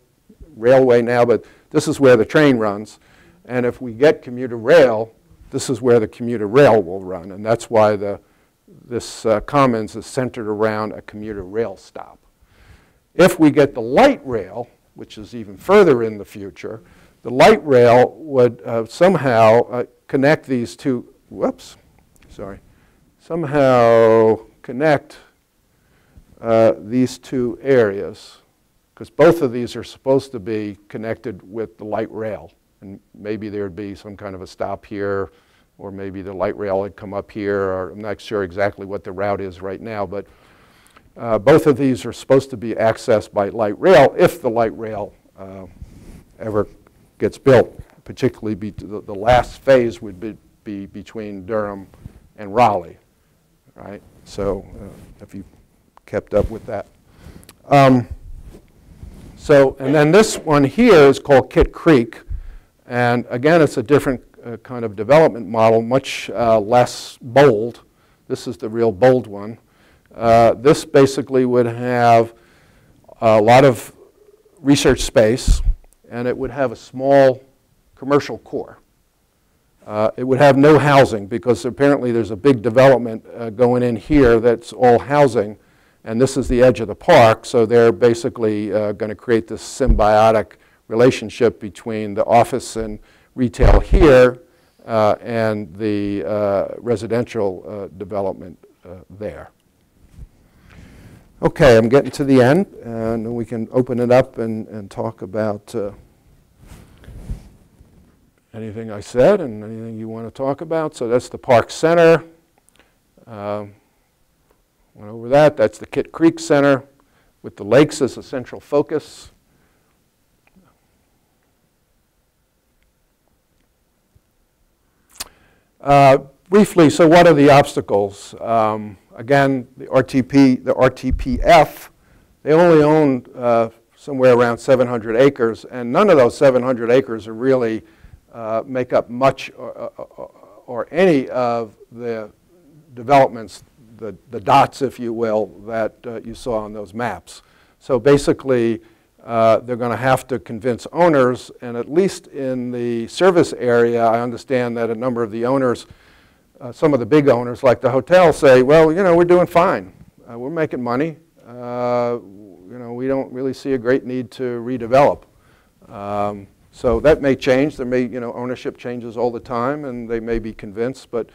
Railway now, but this is where the train runs. And if we get commuter rail, this is where the commuter rail will run. And that's why the this uh, commons is centered around a commuter rail stop. If we get the light rail, which is even further in the future, the light rail would uh, somehow uh, connect these two, whoops, sorry, somehow connect uh, these two areas, because both of these are supposed to be connected with the light rail. And maybe there'd be some kind of a stop here, or maybe the light rail had come up here, or I'm not sure exactly what the route is right now, but uh, both of these are supposed to be accessed by light rail if the light rail uh, ever gets built. Particularly, be the, the, last phase would be, be, between Durham and Raleigh, right? So, uh, if you kept up with that. Um, so, and then this one here is called Kit Creek, and again, it's a different uh, kind of development model, much uh, less bold. This is the real bold one. Uh, this basically would have a lot of research space, and it would have a small commercial core. Uh, it would have no housing because apparently there's a big development uh, going in here that's all housing, and this is the edge of the park, so they're basically uh, going to create this symbiotic relationship between the office and retail here uh, and the uh, residential uh, development uh, there. Okay, I'm getting to the end, and we can open it up and, and talk about uh, anything I said and anything you want to talk about. So that's the Park Center. Um, went over that. That's the Kit Creek Center with the lakes as a central focus. Uh, briefly, so what are the obstacles? Um, Again, the RTP, the RTPF, they only own uh, somewhere around 700 acres, and none of those 700 acres are really uh, make up much or, or, or, any of the developments, the, the dots, if you will, that uh, you saw on those maps. So basically, uh, they're going to have to convince owners, and at least in the service area, I understand that a number of the owners uh, some of the big owners, like the hotel, say, well, you know, we're doing fine. Uh, we're making money. Uh, you know, we don't really see a great need to redevelop. Um, so that may change. There may, you know, ownership changes all the time, and they may be convinced, but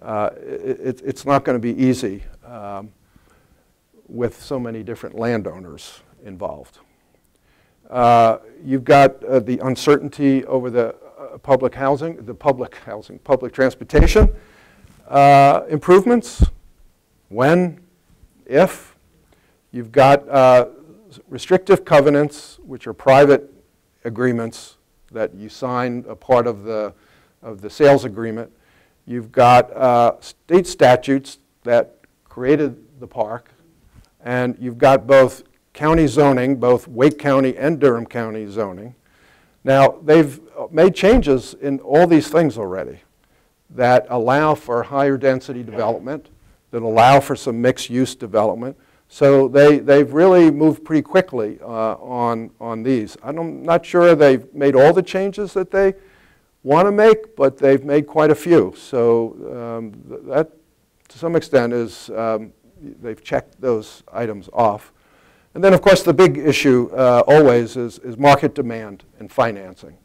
uh, it, it's not going to be easy um, with so many different landowners involved. Uh, you've got uh, the uncertainty over the public housing, the public housing, public transportation. Uh, improvements, when, if. You've got uh, restrictive covenants, which are private agreements that you sign a part of the, of the sales agreement. You've got uh, state statutes that created the park, and you've got both county zoning, both Wake County and Durham County zoning. Now, they've made changes in all these things already that allow for higher density development, that allow for some mixed use development. So they, they've really moved pretty quickly uh, on, on these. I'm not sure they've made all the changes that they want to make, but they've made quite a few. So um, that, to some extent, is um, they've checked those items off. And then, of course, the big issue uh, always is, is market demand and financing.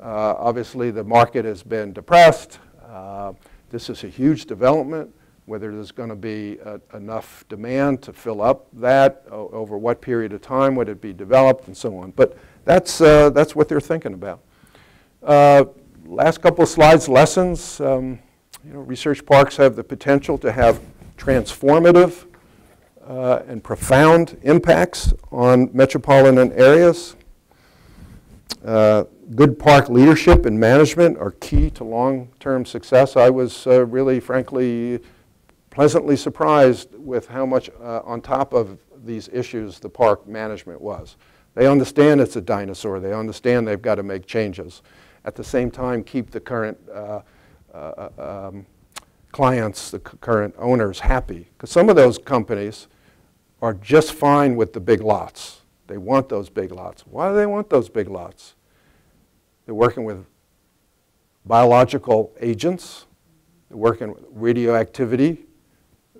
Uh, obviously, the market has been depressed. Uh, this is a huge development. Whether there's going to be uh, enough demand to fill up that, over what period of time would it be developed, and so on. But that's, uh, that's what they're thinking about. Uh, last couple of slides, lessons. Um, you know, research parks have the potential to have transformative uh, and profound impacts on metropolitan areas. Uh, good park leadership and management are key to long-term success. I was uh, really, frankly, pleasantly surprised with how much uh, on top of these issues the park management was. They understand it's a dinosaur. They understand they've got to make changes. At the same time, keep the current uh, uh um, clients, the current owners happy. Because some of those companies are just fine with the big lots. They want those big lots. Why do they want those big lots? They're working with biological agents. They're working with radioactivity.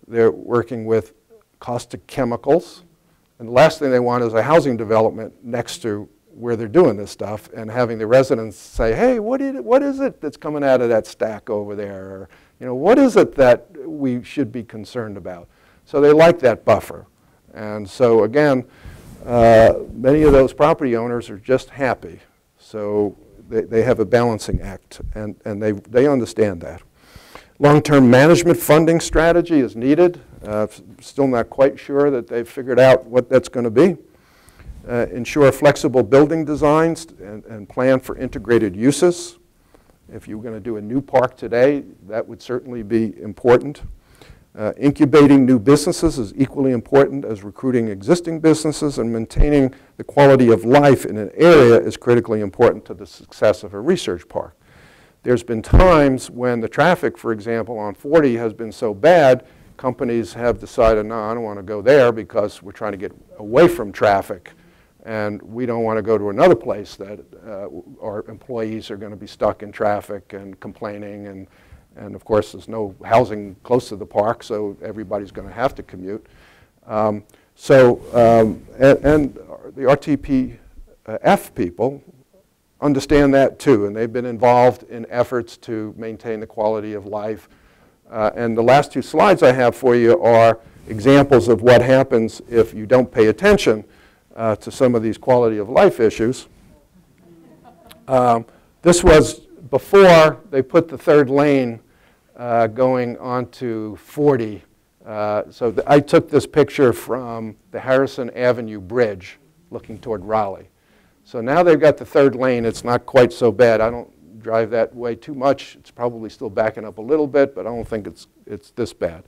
They're working with caustic chemicals. And the last thing they want is a housing development next to where they're doing this stuff and having the residents say, hey, what is, it, what is it that's coming out of that stack over there? Or, you know, what is it that we should be concerned about? So they like that buffer. And so again, uh, many of those property owners are just happy. So they, they have a balancing act, and, and they, they understand that. Long-term management funding strategy is needed. Uh, still not quite sure that they've figured out what that's going to be. Uh, ensure flexible building designs and, and plan for integrated uses. If you were going to do a new park today, that would certainly be important. Uh, incubating new businesses is equally important as recruiting existing businesses and maintaining the quality of life in an area is critically important to the success of a research park. There's been times when the traffic, for example, on 40 has been so bad, companies have decided, no, I don't want to go there because we're trying to get away from traffic and we don't want to go to another place that uh, our employees are going to be stuck in traffic and complaining and and of course, there's no housing close to the park, so everybody's going to have to commute. Um, so, um, and, and, the RTPF people understand that too, and they've been involved in efforts to maintain the quality of life. Uh, and the last two slides I have for you are examples of what happens if you don't pay attention uh, to some of these quality of life issues. Um, this was before they put the third lane uh, going onto 40. Uh, so I took this picture from the Harrison Avenue Bridge looking toward Raleigh. So now they've got the third lane. It's not quite so bad. I don't drive that way too much. It's probably still backing up a little bit, but I don't think it's, it's this bad.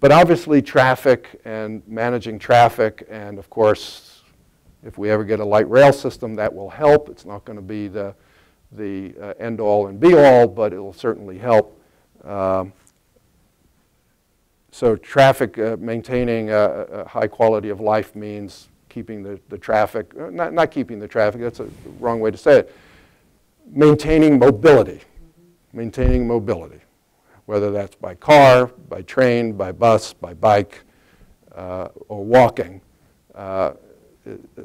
But obviously, traffic and managing traffic, and of course, if we ever get a light rail system, that will help. It's not going to be the, the uh, end-all and be-all, but it will certainly help. Um, so traffic, uh, maintaining a, a high quality of life means keeping the, the traffic, uh, not, not keeping the traffic, that's a wrong way to say it, maintaining mobility, maintaining mobility, whether that's by car, by train, by bus, by bike, uh, or walking. Uh,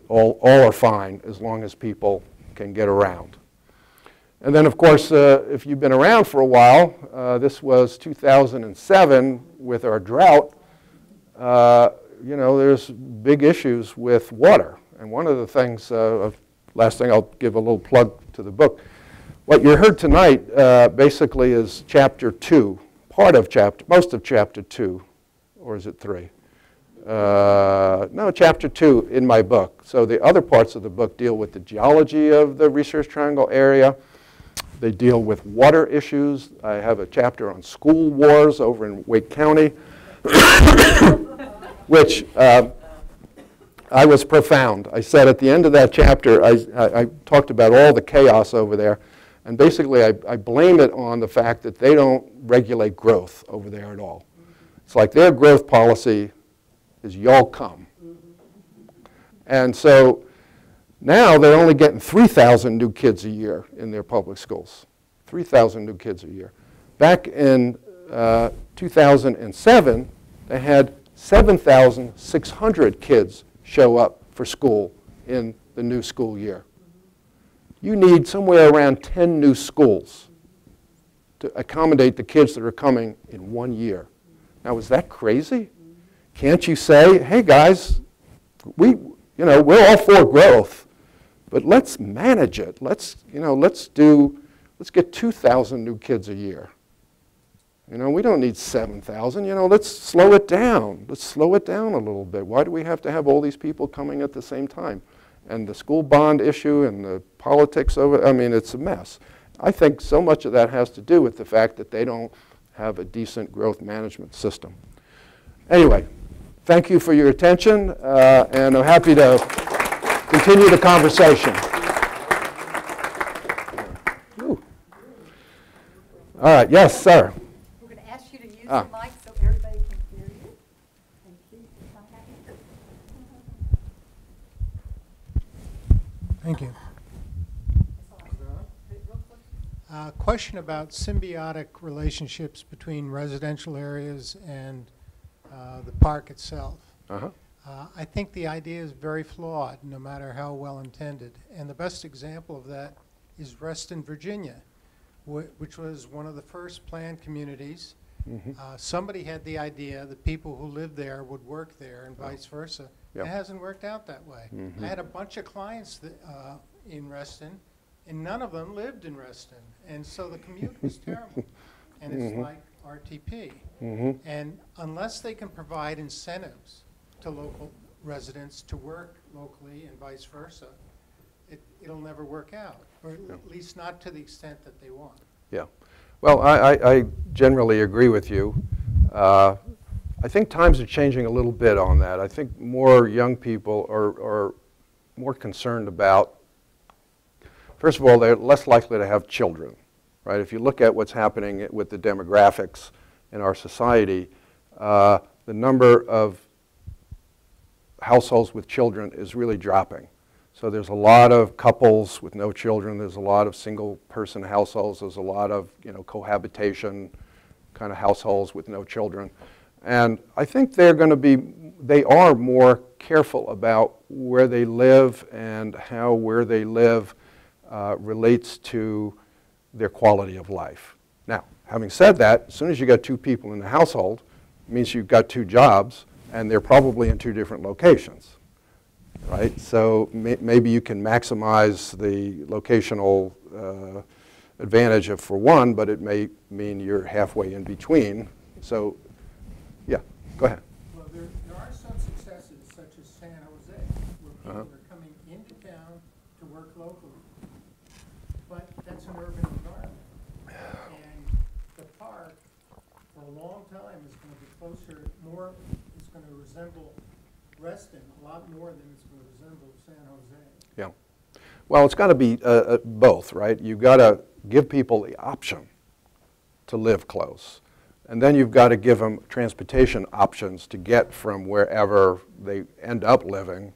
all, all are fine as long as people can get around. And then, of course, uh, if you've been around for a while, uh, this was 2007 with our drought. Uh, you know, there's big issues with water. And one of the things, uh, last thing I'll give a little plug to the book. What you heard tonight uh, basically is chapter two, part of chapter, most of chapter two, or is it three? Uh, no, chapter two in my book. So the other parts of the book deal with the geology of the Research Triangle area. They deal with water issues. I have a chapter on school wars over in Wake County, which uh, I was profound. I said at the end of that chapter, I, I, I talked about all the chaos over there, and basically I, I blame it on the fact that they don't regulate growth over there at all. It's like their growth policy is y'all come. And so now they're only getting 3,000 new kids a year in their public schools. 3,000 new kids a year. Back in uh, 2007, they had 7,600 kids show up for school in the new school year. You need somewhere around 10 new schools to accommodate the kids that are coming in one year. Now, is that crazy? Can't you say, hey guys, we, you know, we're all for growth, but let's manage it. Let's, you know, let's do, let's get 2,000 new kids a year. You know, we don't need 7,000. You know, let's slow it down. Let's slow it down a little bit. Why do we have to have all these people coming at the same time? And the school bond issue and the politics over, I mean, it's a mess. I think so much of that has to do with the fact that they don't have a decent growth management system. Anyway, thank you for your attention, uh, and I'm happy to continue the conversation. Ooh. All right, yes, sir. We're going to ask you to use Ah. the mic so everybody can hear you. Thank you. Thank you. Uh, Question about symbiotic relationships between residential areas and uh, the park itself. Uh-huh. Uh, I think the idea is very flawed, no matter how well intended. And the best example of that is Reston, Virginia, wh- which was one of the first planned communities. Mhm. Uh, Somebody had the idea that people who lived there would work there and vice versa. Yep. It hasn't worked out that way. Mhm. I had a bunch of clients that, uh, in Reston, and none of them lived in Reston. And so the commute was terrible. And it's Mhm. like RTP. Mhm. And unless they can provide incentives to local residents to work locally and vice versa, it, it'll never work out, or at least not to the extent that they want. Yeah. Well, I, I, I generally agree with you. Uh, I think times are changing a little bit on that. I think more young people are, are more concerned about, first of all, they're less likely to have children, right? If you look at what's happening with the demographics in our society, uh, the number of households with children is really dropping. So there's a lot of couples with no children. There's a lot of single-person households. There's a lot of you know cohabitation kind of households with no children. And I think they're going to be, they are more careful about where they live and how where they live uh, relates to their quality of life. Now, having said that, as soon as you got two people in the household, means you've got two jobs, and they're probably in two different locations right? So may, maybe you can maximize the locational uh, advantage of for one, but it may mean you're halfway in between. So, yeah, go ahead. Well, there, there are some successes, such as San Jose, where people Uh-huh. are coming into town to work locally. But that's an urban environment. And the park, for a long time, is going to be closer, more, it's gonna resemble Reston, a lot more than it's gonna resemble San Jose. Yeah. Well, it's got to be uh, uh, both, right? You've got to give people the option to live close. And then you've got to give them transportation options to get from wherever they end up living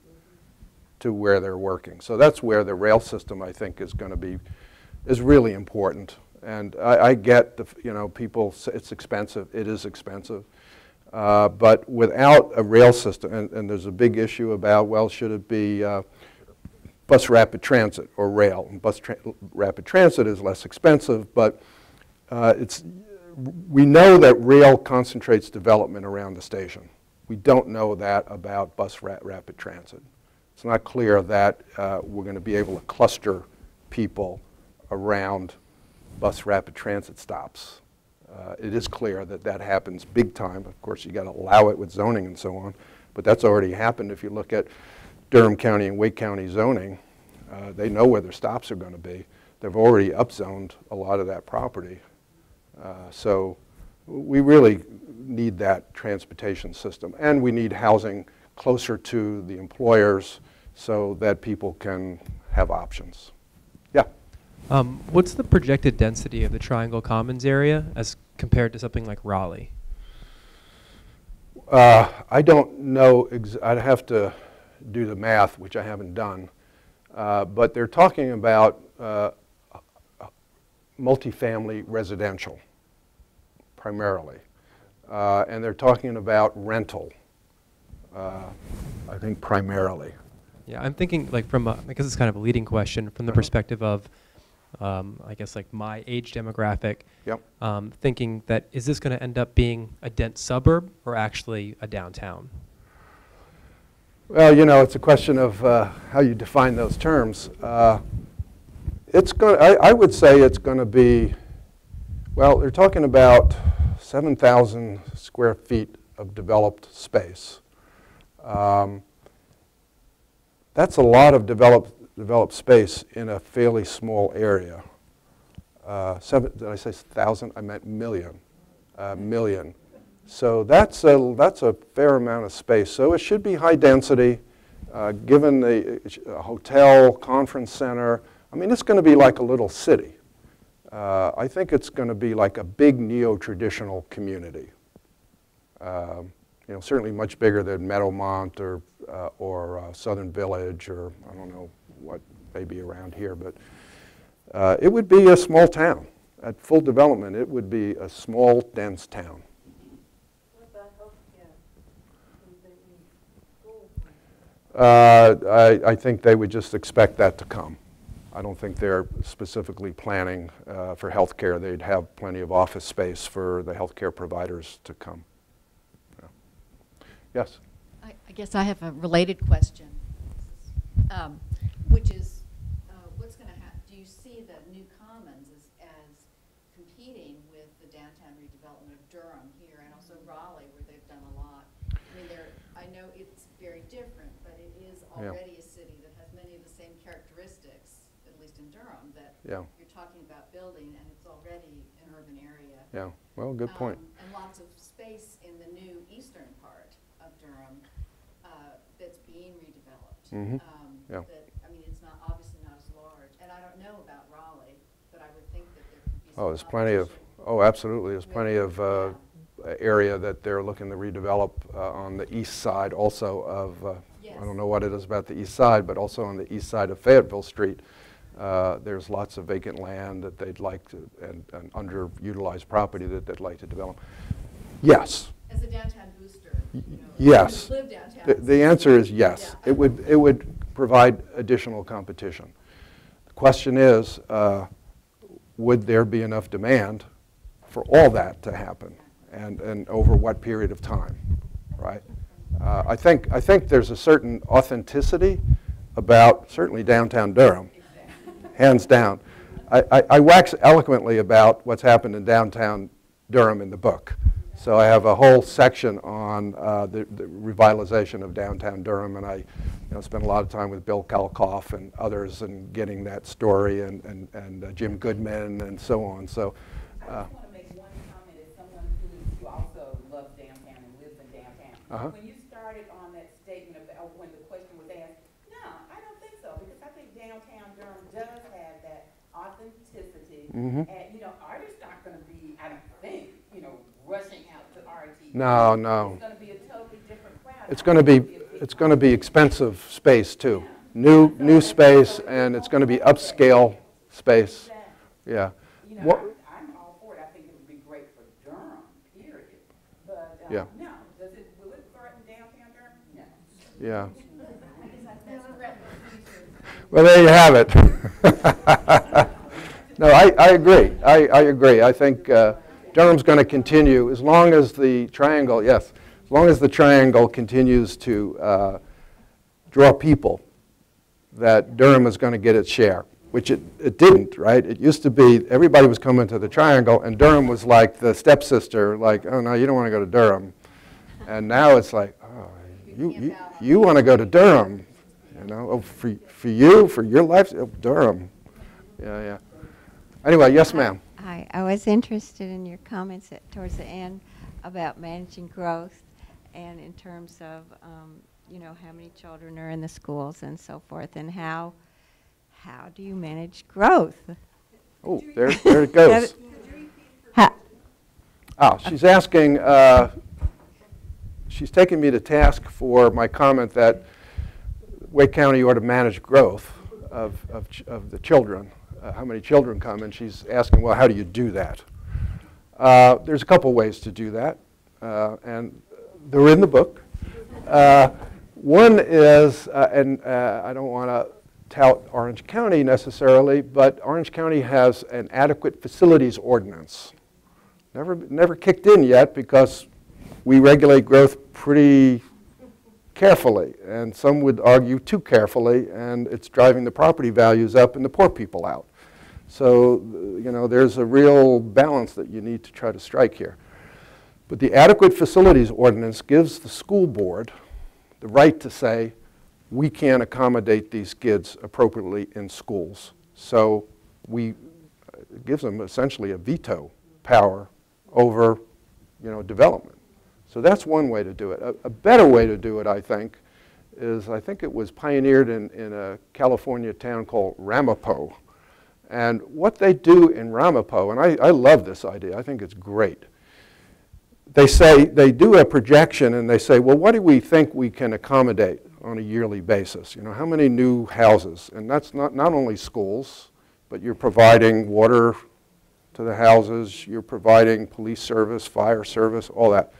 to where they're working. So that's where the rail system, I think, is going to be, is really important. And I, I get, the, you know, people, it's expensive. It is expensive. Uh, but without a rail system, and, and there's a big issue about, well, should it be uh, bus rapid transit or rail? And bus tra- rapid transit is less expensive, but uh, it's, we know that rail concentrates development around the station. We don't know that about bus ra- rapid transit. It's not clear that uh, we're going to be able to cluster people around bus rapid transit stops. Uh, It is clear that that happens big time. Of course, you got to allow it with zoning and so on, but that's already happened. If you look at Durham County and Wake County zoning, uh, they know where their stops are going to be. They've already upzoned a lot of that property. Uh, So we really need that transportation system. And we need housing closer to the employers so that people can have options. Yeah. Um, what's the projected density of the Triangle Commons area as compared to something like Raleigh? Uh, I don't know, ex- I'd have to do the math, which I haven't done. Uh, But they're talking about uh, multifamily residential primarily. Uh, And they're talking about rental, uh, I think primarily. Yeah, I'm thinking like from a, I guess it's kind of a leading question from the perspective of, um, I guess like my age demographic. Yep. Um, thinking that is this going to end up being a dense suburb or actually a downtown? Well, you know, it's a question of uh, how you define those terms. Uh, It's going, I I would say it's going to be, well, they're talking about 7,000 square feet of developed space. Um, That's a lot of developed, developed space in a fairly small area. Uh, Seven, did I say 1,000? I meant million, uh, million. So that's a, that's a fair amount of space. So it should be high density, uh, given the uh, hotel, conference center. I mean, it's going to be like a little city. Uh, I think it's going to be like a big neo-traditional community. Um, you know, certainly much bigger than Meadowmont or, uh, or Southern Village or I don't know what may be around here, but uh, it would be a small town. At full development, it would be a small, dense town. Uh, I, I think they would just expect that to come. I don't think they're specifically planning uh, for healthcare. They'd have plenty of office space for the healthcare providers to come. Yeah. Yes? I I guess I have a related question, um, which is, uh, what's going to happen, do you see the new commons as, as competing with the downtown redevelopment of Durham here and also Raleigh, where they've done a lot? I mean, they're, I know it's very different, but is Yeah. already a city that has many of the same characteristics, at least in Durham, that Yeah. you're talking about building, and it's already an urban area. Yeah. Well, good point. Um, And lots of space in the new eastern part of Durham uh, that's being redeveloped. Mhm. Um, Yeah. That, I mean, it's not, obviously not as large, and I don't know about Raleigh, but I would think that there could be some Oh, there's plenty of, oh, absolutely. There's plenty of uh, yeah. area that they're looking to redevelop uh, on the east side also of, uh, I don't know what it is about the east side, but also on the east side of Fayetteville Street. uh, There's lots of vacant land that they'd like to, and and underutilized property that they'd like to develop. Yes. As a downtown booster, you know. Yes. downtown. The- The answer is yes. Yeah. It would, it would provide additional competition. The question is, uh, would there be enough demand for all that to happen? And, and over what period of time, right? Uh, I think, I think there's a certain authenticity about certainly downtown Durham, hands down. I, I, I wax eloquently about what's happened in downtown Durham in the book. So I have a whole section on uh, the, the revitalization of downtown Durham, and I, you know, spent a lot of time with Bill Kalkhof and others and getting that story, and, and, and uh, Jim Goodmon and so on. So, I uh, just want to make one comment as someone who, who also loves downtown and lives in downtown. Uh-huh. When you started on that statement about, when the question was asked, no, I don't think so, because I think downtown Durham does have that authenticity. Mhm. And, you know, artists aren't gonna be, I don't think, you know, rushing out to RT. No, no. It's gonna be a totally different crowd. It's going to be, it's going to be expensive space, too. New, new space, and it's going to be upscale space, Exactly. yeah. You know, What- I'm, I'm all for it, I think it would be great for Durham, period. But, uh, Yeah. no, does it, will it threaten downtown Durham? No. Yeah. Well, there you have it. No, I, I agree. I, I agree. I think uh, Durham's going to continue, as long as the triangle, yes, as long as the triangle continues to uh, draw people, that Durham is going to get its share, which it, it didn't, right? It used to be, everybody was coming to the triangle, and Durham was like the stepsister, like, oh, no, you don't want to go to Durham. And now it's like, oh, you, you, you want to go to Durham, you know, oh, for, for you, for your life, oh, Durham. Yeah, yeah. Anyway, yes, ma'am. Hi, I was interested in your comments at, towards the end about managing growth and in terms of, um, you know, how many children are in the schools and so forth, and how, how do you manage growth? Oh, there, there it goes. Ha- Ah, she's asking, uh, she's taking me to task for my comment that Wake County ought to manage growth of, of, ch- of the children, how many children come, and she's asking, well, how do you do that? Uh, There's a couple ways to do that, uh, and they're in the book. Uh, One is, uh, and uh, I don't want to tout Orange County necessarily, but Orange County has an adequate facilities ordinance. Never, never kicked in yet because we regulate growth pretty carefully, and some would argue too carefully, and it's driving the property values up and the poor people out. So, you know, there's a real balance that you need to try to strike here. But the adequate facilities ordinance gives the school board the right to say, we can't accommodate these kids appropriately in schools. So we, uh, it gives them essentially a veto power over, you know, development. So that's one way to do it. A, a better way to do it, I think, is I think it was pioneered in, in a California town called Ramapo. And what they do in Ramapo, and I, I love this idea, I think it's great. They say, they do a projection and they say, well, what do we think we can accommodate on a yearly basis? You know, how many new houses? And that's not, not only schools, but you're providing water to the houses, you're providing police service, fire service, all that.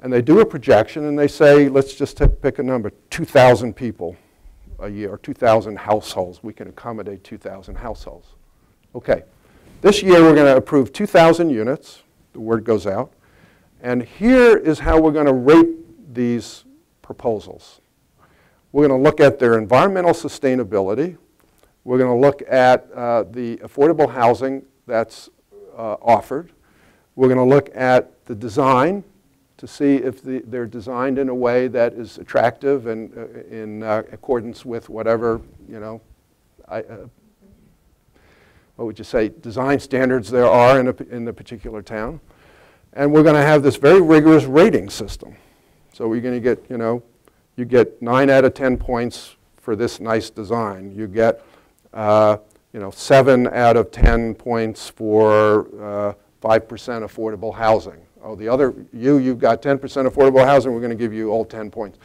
And they do a projection and they say, let's just pick a number, 2,000 people a year, or 2,000 households. We can accommodate 2,000 households. Okay. This year we're going to approve 2,000 units. The word goes out. And here is how we're going to rate these proposals. We're going to look at their environmental sustainability. We're going to look at uh, the affordable housing that's uh, offered. We're going to look at the design to see if the, they're designed in a way that is attractive and uh, in uh, accordance with whatever, you know, I, uh, what would you say, design standards there are in, a, in the particular town. And we're going to have this very rigorous rating system. So we're going to get, you know, you get nine out of 10 points for this nice design. You get, uh, you know, seven out of 10 points for uh, 5% affordable housing. Oh, the other, you, you've got 10% affordable housing, we're going to give you all 10 points.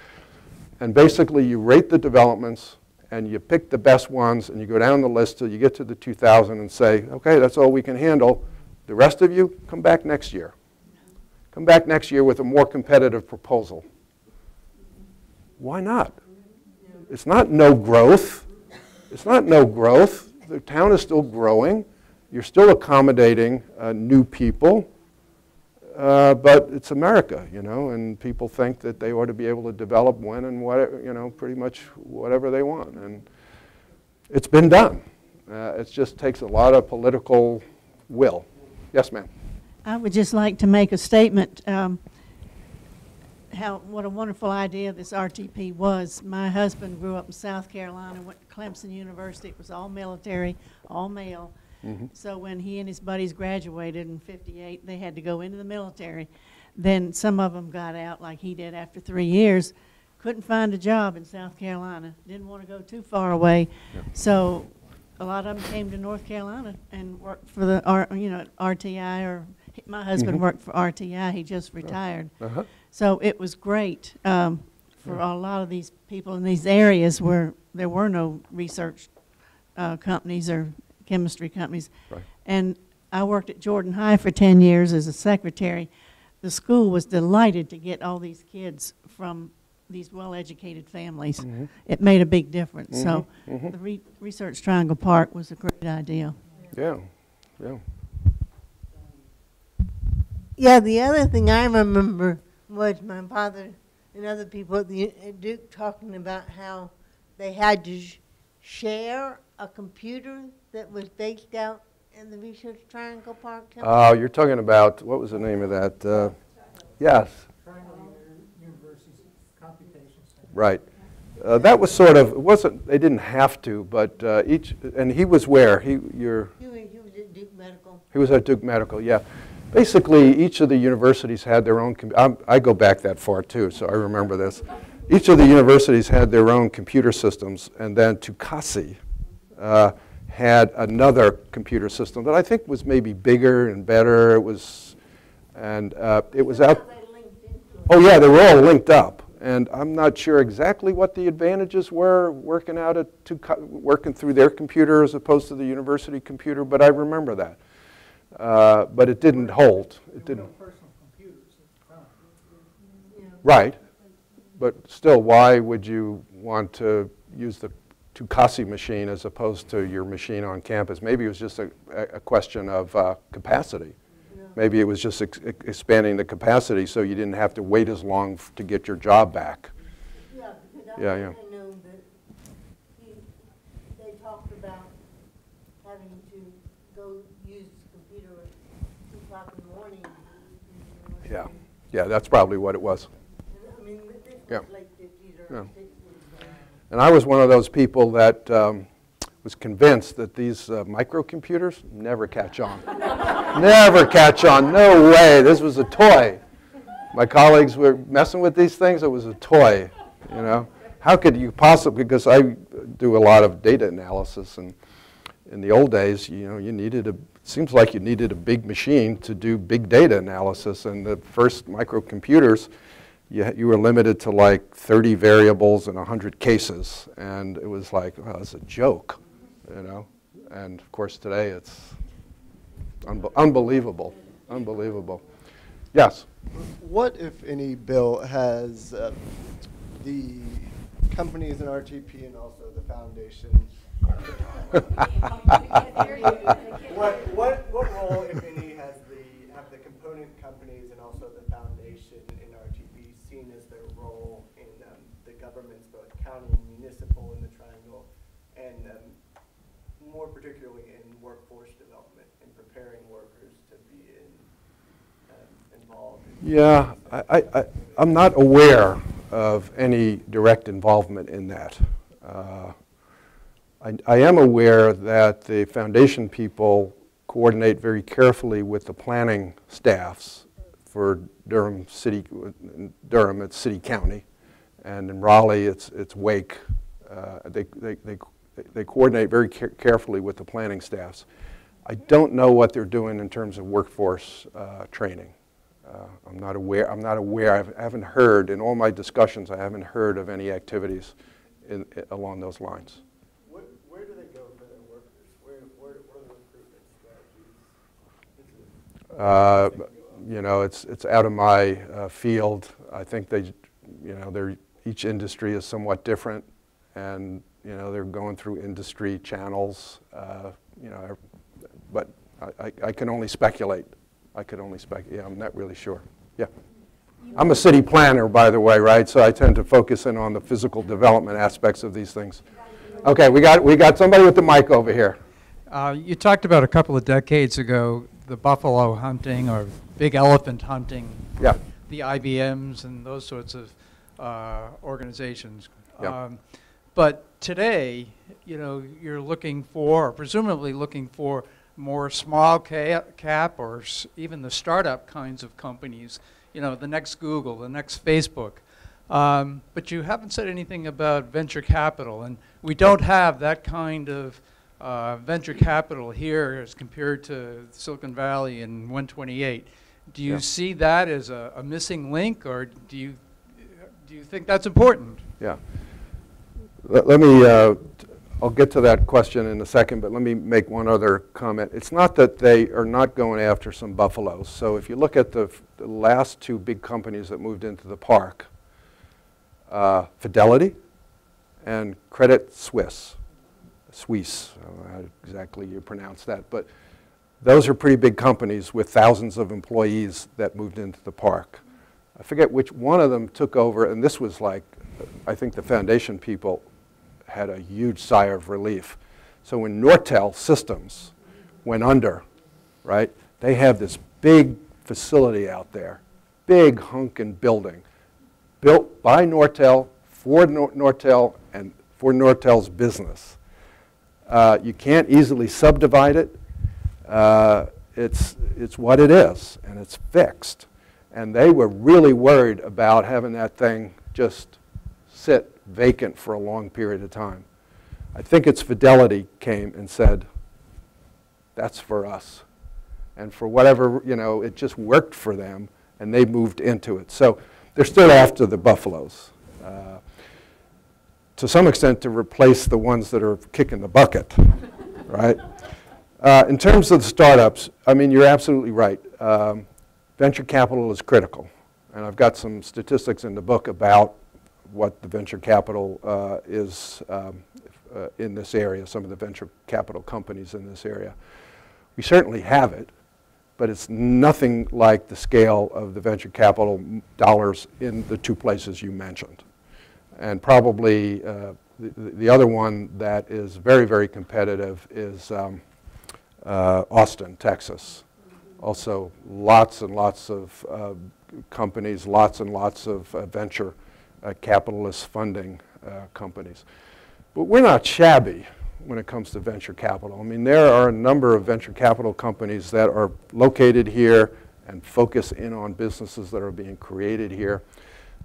And basically, you rate the developments, and you pick the best ones, and you go down the list till you get to the 2,000 and say, okay, that's all we can handle. The rest of you, come back next year. Come back next year with a more competitive proposal. Why not? It's not no growth. It's not no growth. The town is still growing. You're still accommodating uh, new people. Uh, but it's America, you know, and people think that they ought to be able to develop when and what, you know, pretty much whatever they want. And it's been done. Uh, it just takes a lot of political will. Yes, ma'am. I would just like to make a statement, um, how, what a wonderful idea this RTP was. My husband grew up in South Carolina, went to Clemson University, it was all military, all male. So when he and his buddies graduated in fifty-eight, they had to go into the military. then some of them got out like he did after three years, couldn't find a job in South Carolina, didn't want to go too far away. So a lot of them came to North Carolina and worked for the, R- you know, RTI or, my husband Mhm. worked for RTI, he just retired. Uh-huh. So it was great um, for a lot of these people in these areas where there were no research uh, companies or chemistry companies. Right. And I worked at Jordan High for 10 years as a secretary. The school was delighted to get all these kids from these well-educated families. Mhm. It made a big difference. So Mhm, mhm. the re- Research Triangle Park was a great idea. Yeah, yeah. Yeah, the other thing I remember was my father and other people at, the, at Duke talking about how they had to sh- share a computer that was based out in the Research Triangle Park. Temple. Oh, you're talking about, what was the name of that? Uh, Yes, University's Computation Center. right. Uh, That was sort of, it wasn't, they didn't have to, but uh, each, and he was where? He, you're, he, was, he was at Duke Medical. he was at Duke Medical, yeah. Basically, each of the universities had their own, I'm- I go back that far too, so I remember this. Each of the universities had their own computer systems, and then Tukasi uh, had another computer system that I think was maybe bigger and better. It was, and uh, it was out. They linked into it. Oh yeah, they were all linked up, and I'm not sure exactly what the advantages were working out at Tuka- working through their computer as opposed to the university computer, but I remember that. Uh, but it didn't hold. It didn't. personal computers at the time. Right, but still, why would you want to use the Tukasi machine as opposed to your machine on campus? Maybe it was just a, a question of uh, capacity. Maybe it was just ex- ex- expanding the capacity so you didn't have to wait as long f- to get your job back. Yeah, because I, Yeah, I yeah. know that he, they talked about having to go use the computer at two o'clock in the morning. Yeah, yeah, that's probably what it was. I mean, this Yeah. was late fifties Yeah. And I was one of those people that um, was convinced that these uh, microcomputers never catch on. never catch on. No way. This was a toy. My colleagues were messing with these things. It was a toy. You know, how could you possibly? Because I do a lot of data analysis, and in the old days, you know, you needed a. Seems like you needed a big machine to do big data analysis, and the first microcomputers you, you were limited to like 30 variables and 100 cases. And it was like, well, it's a joke, you know? And of course, today it's unbe- unbelievable, unbelievable. Yes? What, if any, bill has uh, the companies in RTP and also the foundation? What, what, what role, if any, has the, have the component companies and also the foundation in RTP seen as their role in um, the governments, both county and municipal in the triangle, and um, more particularly in workforce development and preparing workers to be in, um, involved? in- Yeah, I, I, I'm not aware of any direct involvement in that. Uh, I, I am aware that the foundation people coordinate very carefully with the planning staffs for Durham City, Durham, it's City County, and in Raleigh, it's, it's Wake. Uh, They, they, they they coordinate very care- carefully with the planning staffs. I don't know what they're doing in terms of workforce uh, training. Uh, I'm not aware, I'm not aware, I've- I haven't heard, in all my discussions, I haven't heard of any activities in, i- along those lines. Where, where do they go for their workers? Where, where, what are the recruitment strategies? Uh, You know, it's, it's out of my uh, field. I think they, you know, they're, each industry is somewhat different, and, you know, they're going through industry channels, uh, you know, but I, I- I can only speculate. I could only spec, yeah, I'm not really sure. Yeah. I'm a city planner, by the way, right? So I tend to focus in on the physical development aspects of these things. Okay, we got, we got somebody with the mic over here. Uh, you talked about a couple of decades ago the buffalo hunting or big elephant hunting. Yeah. The IBMs and those sorts of uh, organizations. Yeah. Um, but today, you know, you're looking for, or presumably looking for, more small cap or even the startup kinds of companies you know, the next Google, the next Facebook. Um, but you haven't said anything about venture capital, and we don't have that kind of uh, venture capital here as compared to Silicon Valley and 128. Do you Yeah. see that as a, a missing link, or do you do you think that's important? Yeah. Let let me, uh, I'll get to that question in a second, but let me make one other comment. It's not that they are not going after some buffaloes. So if you look at the the last two big companies that moved into the park, uh, Fidelity and Credit Suisse, Suisse, I don't know how exactly you pronounce that, but those are pretty big companies with thousands of employees that moved into the park. I forget which one of them took over, and this was like, I think the foundation people had a huge sigh of relief. So when Nortel Systems went under, right, they have this big facility out there, big hunkin' building, built by Nortel, for Nor- Nortel, and for Nortel's business. Uh, you can't easily subdivide it. Uh, it's, it's what it is, and it's fixed. And they were really worried about having that thing just sit vacant for a long period of time. I think it's Fidelity came and said, that's for us. And for whatever, you know, it just worked for them, and they moved into it. So they're still after the Buffaloes. Uh, to some extent, to replace the ones that are kicking the bucket, right? Uh, in terms of the startups, I mean, you're absolutely right. Um, venture capital is critical. And I've got some statistics in the book about what the venture capital uh, is um, uh, in this area, some of the venture capital companies in this area. We certainly have it, but it's nothing like the scale of the venture capital dollars in the two places you mentioned. And probably uh, the, the other one that is very, very competitive is um, uh, Austin, Texas. Also, lots and lots of uh, companies, lots and lots of uh, venture capitalist funding uh, companies. But we're not shabby when it comes to venture capital. I mean, there are a number of venture capital companies that are located here and focus in on businesses that are being created here.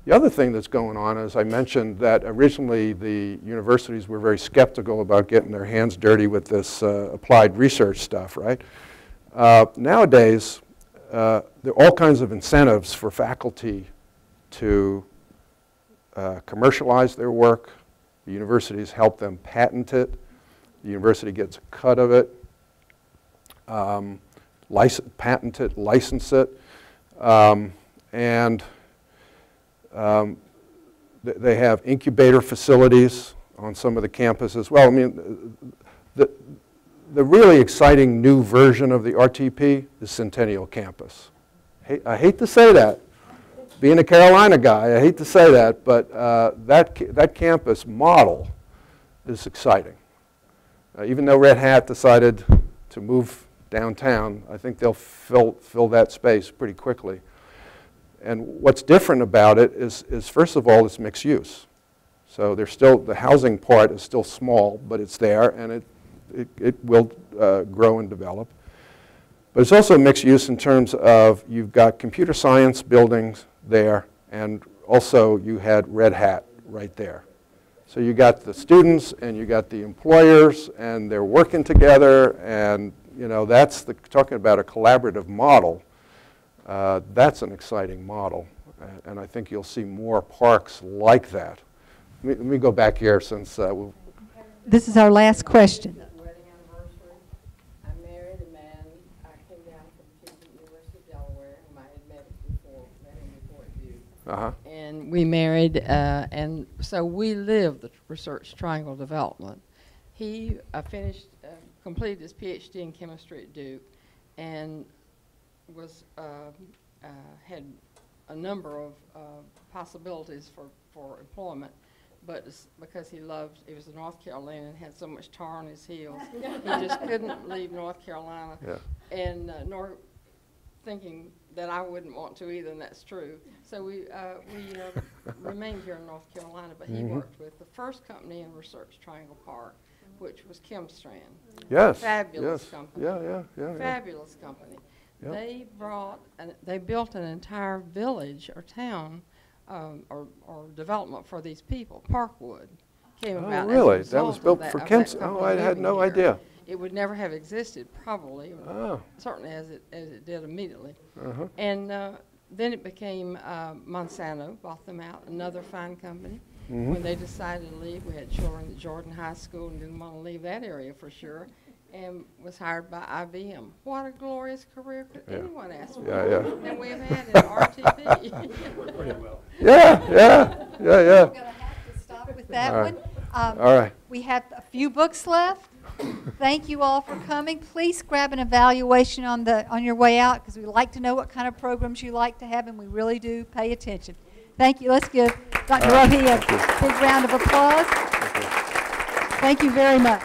The other thing that's going on is I mentioned that originally the universities were very skeptical about getting their hands dirty with this uh, applied research stuff, right? Uh, nowadays, uh, there are all kinds of incentives for faculty to uh, commercialize their work. The universities help them patent it. The university gets a cut of it. Um, lic- patent it, license it. Um, and um, th- they have incubator facilities on some of the campuses. Well, I mean, the, the really exciting new version of the RTP is Centennial Campus. I hate to say that. Being a Carolina guy, I hate to say that, but uh, that, that campus model is exciting. Uh, even though Red Hat decided to move downtown, I think they'll fill, fill that space pretty quickly. And what's different about it is, is first of all, it's mixed use. So there's still, the housing part is still small, but it's there, and it, it, it will uh, grow and develop. But it's also mixed use in terms of you've got computer science buildings there, and also you had Red Hat right there. So you got the students and you got the employers, and they're working together, and you know that's the talking about a collaborative model. Uh, that's an exciting model, a- and I think you'll see more parks like that. Let me, let me go back here since uh, we This is our last question. wedding anniversary. I married a man, I came down from Cambridge University of Delaware, whom I had met before, met him before at Duke. Uh-huh. And we married, uh, and so we lived the research triangle development. He uh, finished, uh, completed his PhD in chemistry at Duke, and was uh, uh, had a number of uh, possibilities for, for employment. But because he loved, he was in North Carolina and had so much tar on his heels, he just couldn't leave North Carolina. Yeah. And uh, nor thinking that I wouldn't want to either, and that's true. So we, uh, we uh, remained here in North Carolina, but he Mhm. worked with the first company in Research Triangle Park, which was Chemstrand. Yes, Fabulous yes. company. Yeah, yeah, yeah, yeah. Fabulous company. Yep. They brought, an- they built an entire village or town um, or, or development for these people. Parkwood came Oh, about really? That was built that- for of that Kents? couple Oh, I had no here. idea. It would never have existed, probably, Oh. certainly as it, as it did immediately. Uh-huh. And uh, then it became uh, Monsanto, bought them out, another fine company. Mhm. When they decided to leave, we had children at Jordan High School and didn't want to leave that area for sure, and was hired by IBM. What a glorious career could Yeah. anyone ask for? Yeah, yeah. And we've had in RTP. Yeah, yeah, yeah, yeah. We're yeah. going to have to stop with that All right. one. Um, All right. We have a few books left. Thank you all for coming. Please grab an evaluation on, the, on your way out because we like to know what kind of programs you like to have, and we really do pay attention. Thank you. Let's give Dr. Right. Rohe a big round of applause. Thank you, Thank you very much.